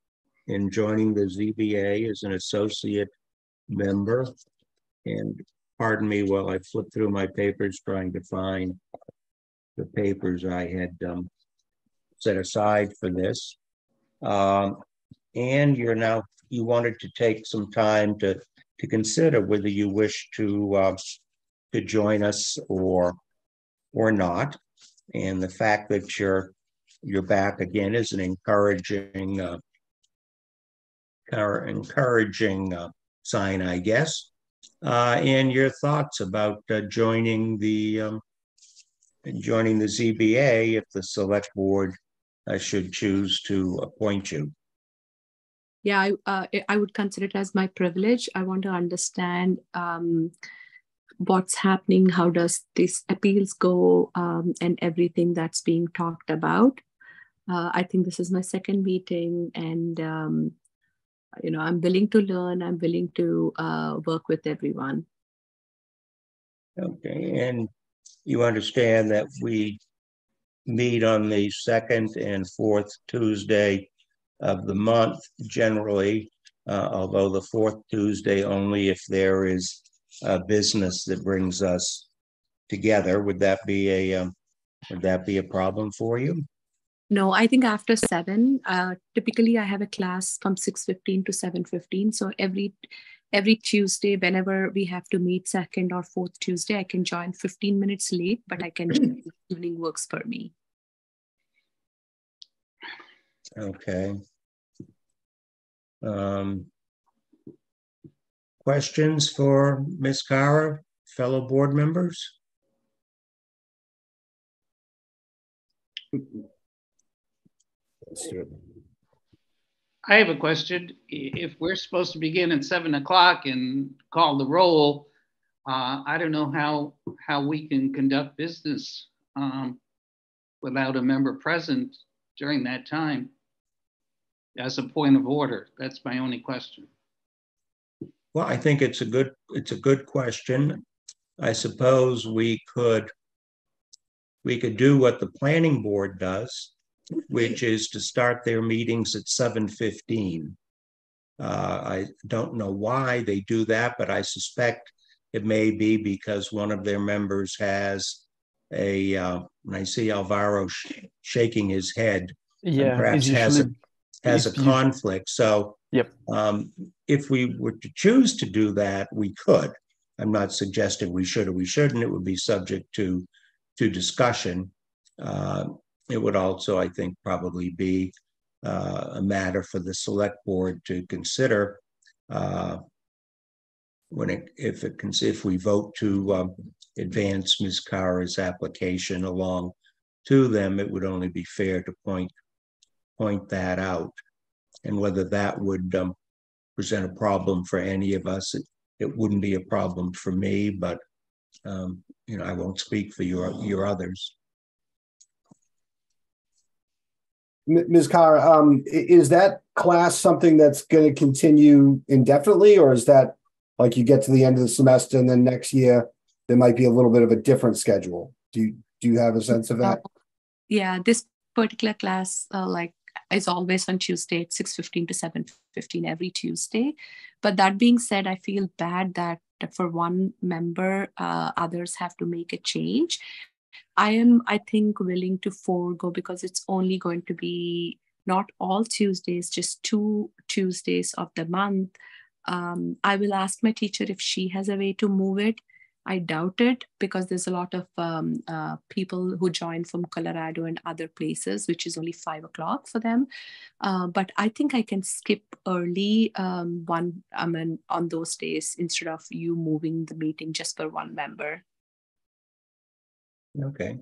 Speaker 1: in joining the ZBA as an associate member. And pardon me while I flip through my papers trying to find the papers I had um, set aside for this. Um, and you're now you wanted to take some time to to consider whether you wish to uh, to join us or or not. And the fact that you're you're back again is an encouraging uh, encouraging uh, sign, I guess. Uh, and your thoughts about uh, joining the um, joining the ZBA if the select board uh, should choose to appoint you.
Speaker 10: Yeah, I, uh, I would consider it as my privilege. I want to understand um, what's happening, how does these appeals go, um, and everything that's being talked about. Uh, I think this is my second meeting, and um, you know, I'm willing to learn. I'm willing to uh, work with everyone.
Speaker 1: Okay, and you understand that we meet on the second and fourth Tuesday of the month generally, uh, although the fourth Tuesday only if there is a business that brings us together. Would that be a um, would that be a problem for you?
Speaker 10: No, I think after seven. Uh, typically, I have a class from six fifteen to seven fifteen. So every every Tuesday, whenever we have to meet second or fourth Tuesday, I can join fifteen minutes late, but I can evening works for me.
Speaker 1: Okay. Um, questions for Ms. Karra, fellow board members?
Speaker 3: I have a question. If we're supposed to begin at seven o'clock and call the roll, uh, I don't know how how we can conduct business um, without a member present during that time as a point of order? That's my only question.
Speaker 1: Well, I think it's a good it's a good question. I suppose we could we could do what the planning board does, which is to start their meetings at 7:15. Uh, I don't know why they do that, but I suspect it may be because one of their members has a. Uh, and I see Alvaro sh shaking his head.
Speaker 6: Yeah,
Speaker 1: perhaps has a has a conflict. So
Speaker 6: yep.
Speaker 1: Um, if we were to choose to do that, we could. I'm not suggesting we should or we shouldn't. It would be subject to to discussion. Uh, it would also, I think, probably be uh, a matter for the select board to consider uh, when it if it if we vote to um, advance Ms. Karra's application along to them, it would only be fair to point point that out. And whether that would um, present a problem for any of us, it, it wouldn't be a problem for me, but um, you know, I won't speak for your your others.
Speaker 9: Ms. Carr, um, is that class something that's going to continue indefinitely, or is that like you get to the end of the semester and then next year there might be a little bit of a different schedule? Do you do you have a sense of that? Uh,
Speaker 10: yeah, this particular class, uh, like is always on Tuesday at 6.15 to 7.15 every Tuesday. But that being said, I feel bad that for one member, uh, others have to make a change. I am, I think, willing to forego because it's only going to be not all Tuesdays, just two Tuesdays of the month. Um, I will ask my teacher if she has a way to move it I doubt it because there's a lot of um, uh, people who join from Colorado and other places, which is only five o'clock for them. Uh, but I think I can skip early um, one. I mean, on those days instead of you moving the meeting just for one member.
Speaker 1: Okay.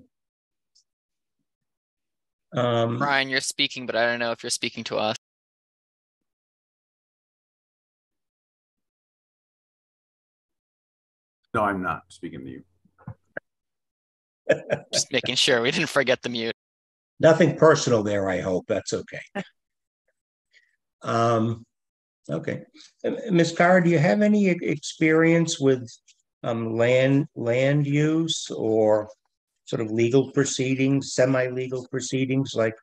Speaker 1: Um,
Speaker 4: Brian, you're speaking, but I don't know if you're speaking to us.
Speaker 2: No, I'm not speaking to you.
Speaker 4: Just making sure we didn't forget the mute.
Speaker 1: Nothing personal there, I hope. That's okay. Um, okay. Uh, Ms. Carr, do you have any experience with um, land, land use or sort of legal proceedings, semi-legal proceedings like,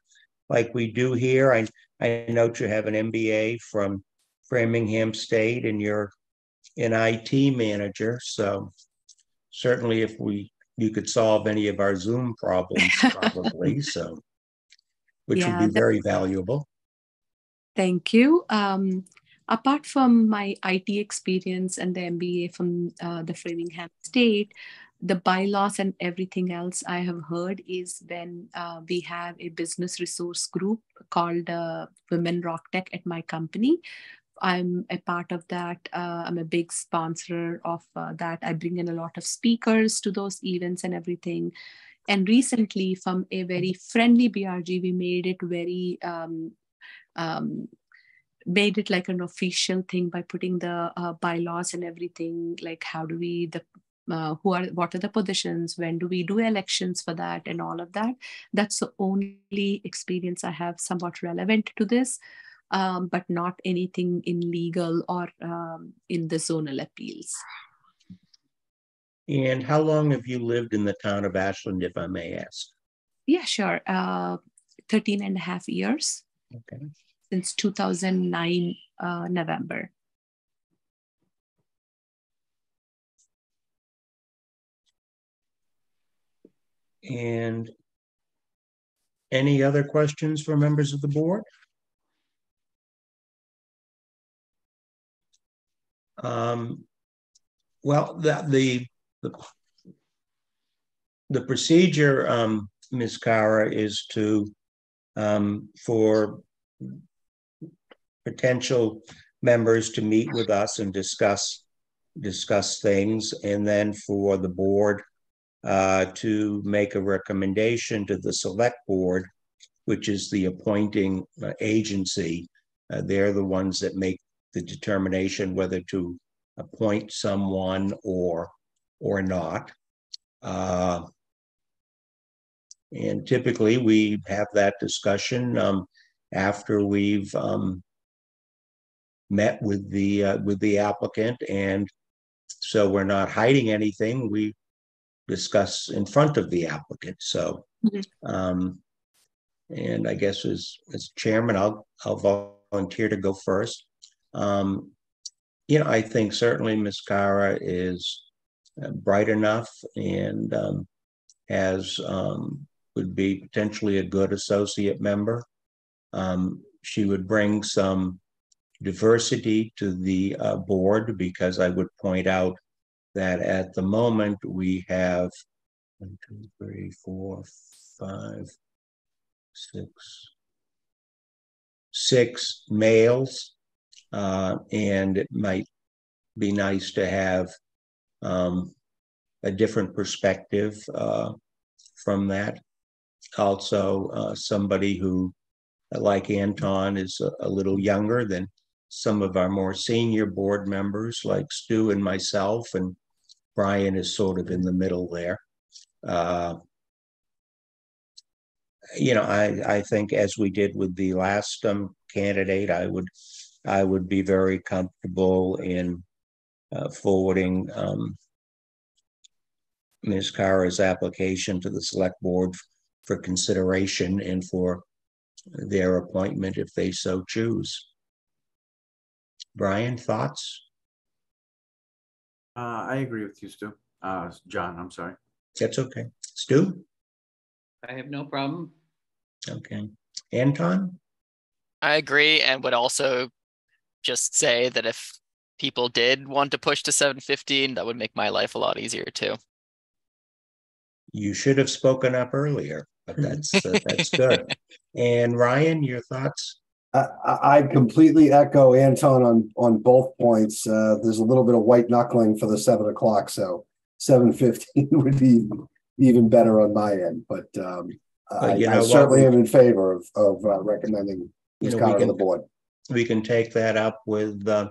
Speaker 1: like we do here? I, I note you have an MBA from Framingham State and you're an IT manager, so certainly if we, you could solve any of our Zoom problems, probably, so which would be very valuable.
Speaker 10: Thank you. Um, apart from my IT experience and the MBA from uh, the Framingham State, the bylaws and everything else I have heard is when uh, we have a business resource group called uh, Women Rock Tech at my company. I'm a part of that. Uh, I'm a big sponsor of uh, that. I bring in a lot of speakers to those events and everything. And recently, from a very friendly BRG, we made it very um, um, made it like an official thing by putting the uh, bylaws and everything like how do we the uh, who are what are the positions when do we do elections for that and all of that that's the only experience i have somewhat relevant to this um, but not anything in legal or um, in the zonal appeals
Speaker 1: And how long have you lived in the town of Ashland, if I may ask?
Speaker 10: yeah sure uh, 13 and a half years
Speaker 1: Okay.
Speaker 10: since 2009 uh, november
Speaker 1: And any other questions for members of the board? Um, well, that the, the the procedure, um, Ms. Karra, is to, um, for potential members to meet with us and discuss, discuss things, and then for the board uh, to make a recommendation to the select board, which is the appointing uh, agency. Uh, they're the ones that make the determination whether to appoint someone or, or not. Uh, and typically, we have that discussion um, after we've um, met with the uh, with the applicant, and so we're not hiding anything. We discuss in front of the applicant. So,
Speaker 10: Mhm.
Speaker 1: um, and I guess as as chairman, I'll I'll volunteer to go first. Um, you know, I think certainly Ms. Karra is uh, bright enough and um, has um, would be potentially a good associate member. Um, she would bring some diversity to the uh, board because I would point out that at the moment we have one, two, three, four, five, six, six males, uh, and it might be nice to have um, a different perspective uh, from that. Also, uh, somebody who, like Anton, is a, a little younger than some of our more senior board members, like Stu and myself, and Brian is sort of in the middle there. Uh, you know, I, I think as we did with the last um, candidate, I would, I would be very comfortable in uh, forwarding um, Ms. Karra's application to the select board for consideration and for their appointment if they so choose. Brian, thoughts?
Speaker 2: Uh, I agree with you, Stu. Uh, John, I'm sorry.
Speaker 1: That's okay. Stu?
Speaker 3: I have no problem.
Speaker 1: Okay. Anton?
Speaker 4: I agree and would also just say that if people did want to push to 715, that would make my life a lot easier too.
Speaker 1: You should have spoken up earlier, but that's uh, that's good. And Ryan, your thoughts?
Speaker 9: I, I I completely echo Anton on, on both points. Uh, there's a little bit of white knuckling for the seven o'clock, so seven fifteen would be even better on my end, but, um, I,
Speaker 1: you know
Speaker 9: I certainly
Speaker 1: we-
Speaker 9: am in favor of, of uh, recommending
Speaker 1: You
Speaker 9: Ms.
Speaker 1: know, we
Speaker 9: Connor to
Speaker 1: can-
Speaker 9: the board.
Speaker 1: We can take that up with uh,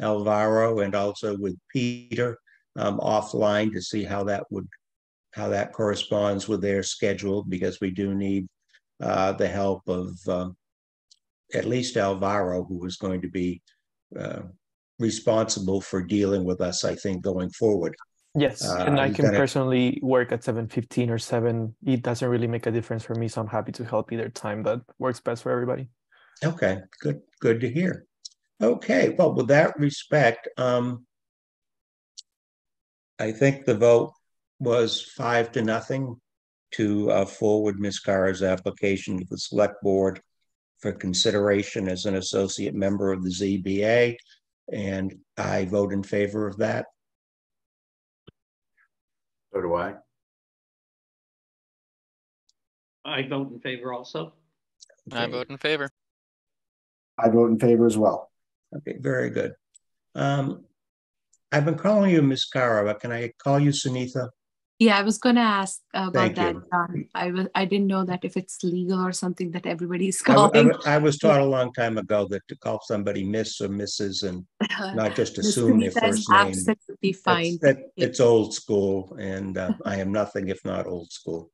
Speaker 1: Alvaro and also with Peter um, offline to see how that would, how that corresponds with their schedule, because we do need uh, the help of um, at least Alvaro, who is going to be uh, responsible for dealing with us, I think, going forward.
Speaker 6: Yes,
Speaker 1: Uh,
Speaker 6: and I can
Speaker 1: gonna-
Speaker 6: personally work at seven fifteen or seven. It doesn't really make a difference for me, so I'm happy to help either time that works best for everybody.
Speaker 1: Okay, good, good to hear. Okay, well, with that respect, um, I think the vote was five to nothing to uh, forward Ms. Karra's application to the select board for consideration as an associate member of the ZBA, and I vote in favor of that.
Speaker 2: So do I.
Speaker 3: I vote in favor also.
Speaker 4: I vote in favor.
Speaker 9: I vote in favor as well.
Speaker 1: Okay, very good. Um, I've been calling you Miss Karra, but can I call you Suneetha?
Speaker 10: Yeah, I was gonna ask about
Speaker 1: Thank
Speaker 10: that.
Speaker 1: you.
Speaker 10: John. I was, I didn't know that if it's legal or something that everybody's
Speaker 1: I, w- I
Speaker 10: calling.
Speaker 1: I was taught a long time ago that to call somebody Miss or Mrs. and not just assume their first name.
Speaker 10: Absolutely fine.
Speaker 1: That, it's old school and uh, I am nothing if not old school.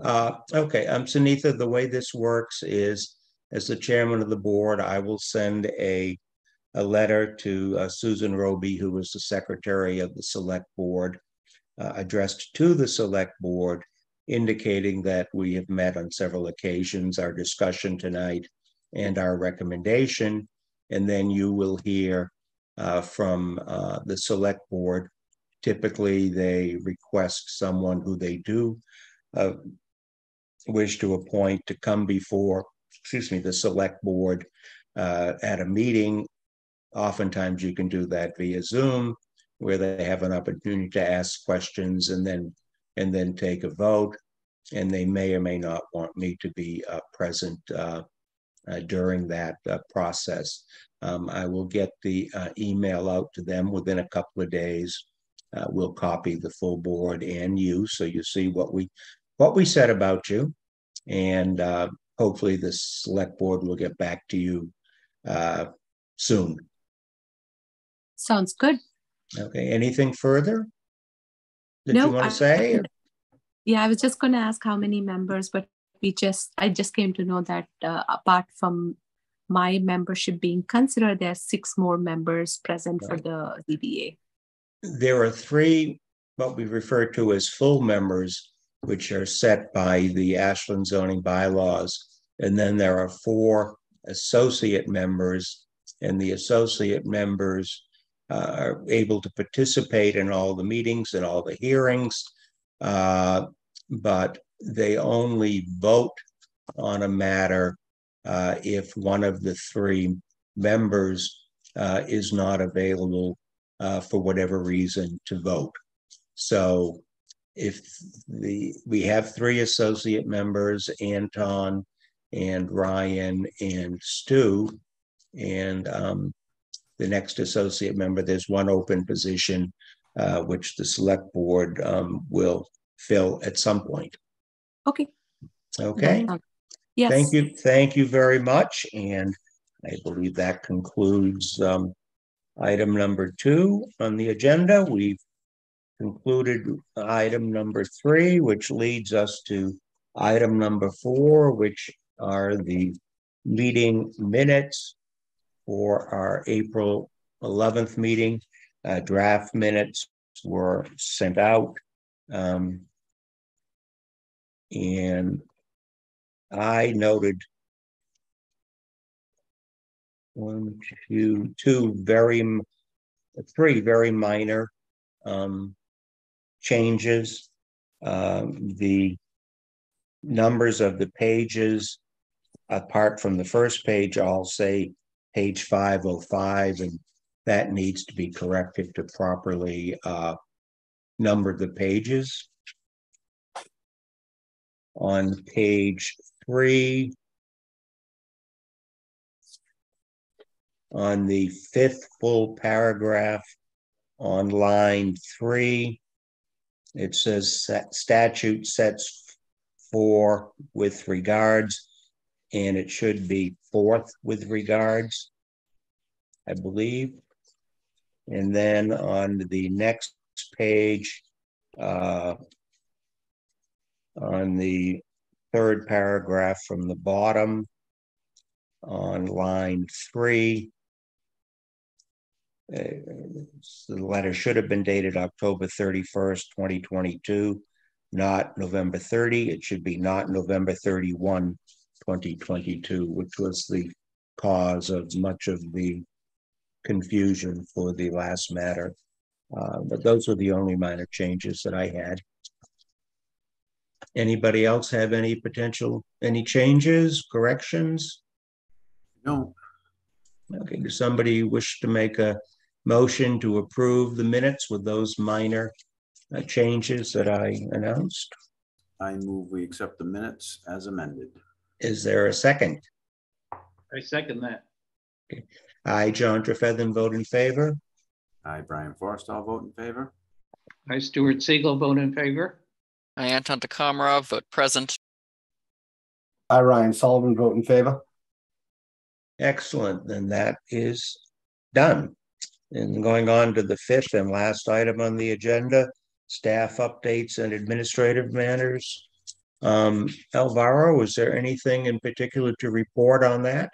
Speaker 1: Uh, okay, um, Suneetha, the way this works is as the chairman of the board, I will send a a letter to uh, Susan Roby, who is the secretary of the select board, uh, addressed to the select board, indicating that we have met on several occasions, our discussion tonight and our recommendation. And then you will hear uh, from uh, the select board. Typically, they request someone who they do uh, wish to appoint to come before, excuse me, the select board uh, at a meeting. Oftentimes, you can do that via Zoom, where they have an opportunity to ask questions and then and then take a vote. And they may or may not want me to be uh, present uh, uh, during that uh, process. Um, I will get the uh, email out to them within a couple of days. We'll copy the full board and you, so you see what we what we said about you, and hopefully the select board will get back to you uh, soon.
Speaker 10: Sounds good.
Speaker 1: Okay. Anything further that
Speaker 10: No,
Speaker 1: you want to say?
Speaker 10: Yeah, I was just gonna ask how many members, but we just, I just came to know that uh, apart from my membership being considered, there are six more members present for the ZBA.
Speaker 1: There are three, what we refer to as full members, which are set by the Ashland zoning bylaws. And then there are four associate members, and the associate members uh, are able to participate in all the meetings and all the hearings. uh, But they only vote on a matter uh, if one of the three members uh, is not available uh, for whatever reason to vote. So if the, we have three associate members, Anton and Ryan and Stu. And um, the next associate member, there's one open position, uh, which the select board um, will fill at some point.
Speaker 10: Okay.
Speaker 1: Okay?
Speaker 10: Yes.
Speaker 1: Thank you, thank you very much, and I believe that concludes um item number two on the agenda. We've concluded item number three, which leads us to item number four, which are the meeting minutes for our April eleventh meeting. Uh, draft minutes were sent out. Um, and I noted one, two, two very, three very minor um, changes. Um, the numbers of the pages, apart from the first page, I'll say page five oh five and that needs to be corrected to properly uh, number the pages. On page three, on the fifth full paragraph on line three, it says statute sets for with regards, and it should be fourth with regards, I believe. And then on the next page, uh, on the third paragraph from the bottom, on line three, uh, The letter should have been dated October thirty-first, twenty twenty-two, not November thirty. It should be not November 31, 2022, which was the cause of much of the confusion for the last matter. Uh, but those were the only minor changes that I had. Anybody else have any potential, any changes, corrections?
Speaker 2: No,
Speaker 1: Okay, does somebody wish to make a motion to approve the minutes with those minor uh, changes that I announced?
Speaker 2: I move we accept the minutes as amended.
Speaker 1: Is there a second?
Speaker 3: I second that.
Speaker 1: I, John Trefethen, vote in favor.
Speaker 2: I, Brian Forrest, I'll vote in favor.
Speaker 3: I, Stuart Siegel, vote in favor.
Speaker 4: I, Anton Takamara, vote present.
Speaker 9: I, Ryan Sullivan, vote in favor.
Speaker 1: Excellent, then that is done. And going on to the fifth and last item on the agenda, staff updates and administrative matters. Um, Alvaro, is there anything in particular to report on that?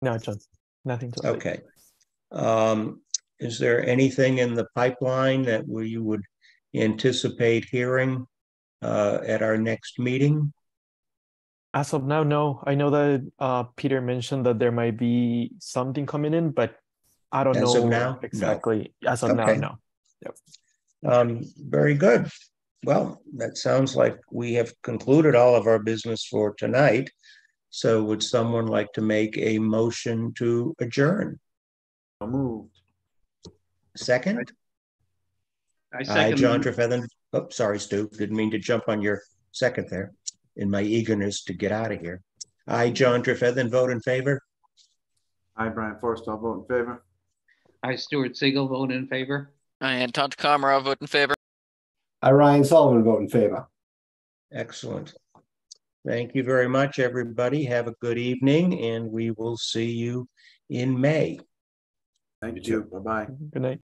Speaker 6: No, John, nothing to.
Speaker 1: Okay. Um, is there anything in the pipeline that we would anticipate hearing uh, at our next meeting?
Speaker 6: As of now, no. I know that uh, Peter mentioned that there might be something coming in, but I don't
Speaker 1: As
Speaker 6: know
Speaker 1: of now, no.
Speaker 6: exactly. As of now,
Speaker 1: Okay.
Speaker 6: no.
Speaker 1: Um, very good. Well, that sounds like we have concluded all of our business for tonight. So would someone like to make a motion to adjourn?
Speaker 2: So moved.
Speaker 1: Second?
Speaker 3: I
Speaker 1: Hi,
Speaker 3: second.
Speaker 1: John
Speaker 3: the-
Speaker 1: Trefethen. Oh, sorry, Stu. Didn't mean to jump on your second there in my eagerness to get out of here. I, John Trefethen, vote in favor.
Speaker 2: I, Brian Forrest, I'll vote in favor.
Speaker 3: I, Stuart Siegel, vote in favor.
Speaker 4: I, Anton Takamara, vote in favor.
Speaker 9: I, Ryan Sullivan, vote in favor.
Speaker 1: Excellent. Thank you very much, everybody. Have a good evening, and we will see you in May.
Speaker 2: Thank you. Bye-bye.
Speaker 6: Good night.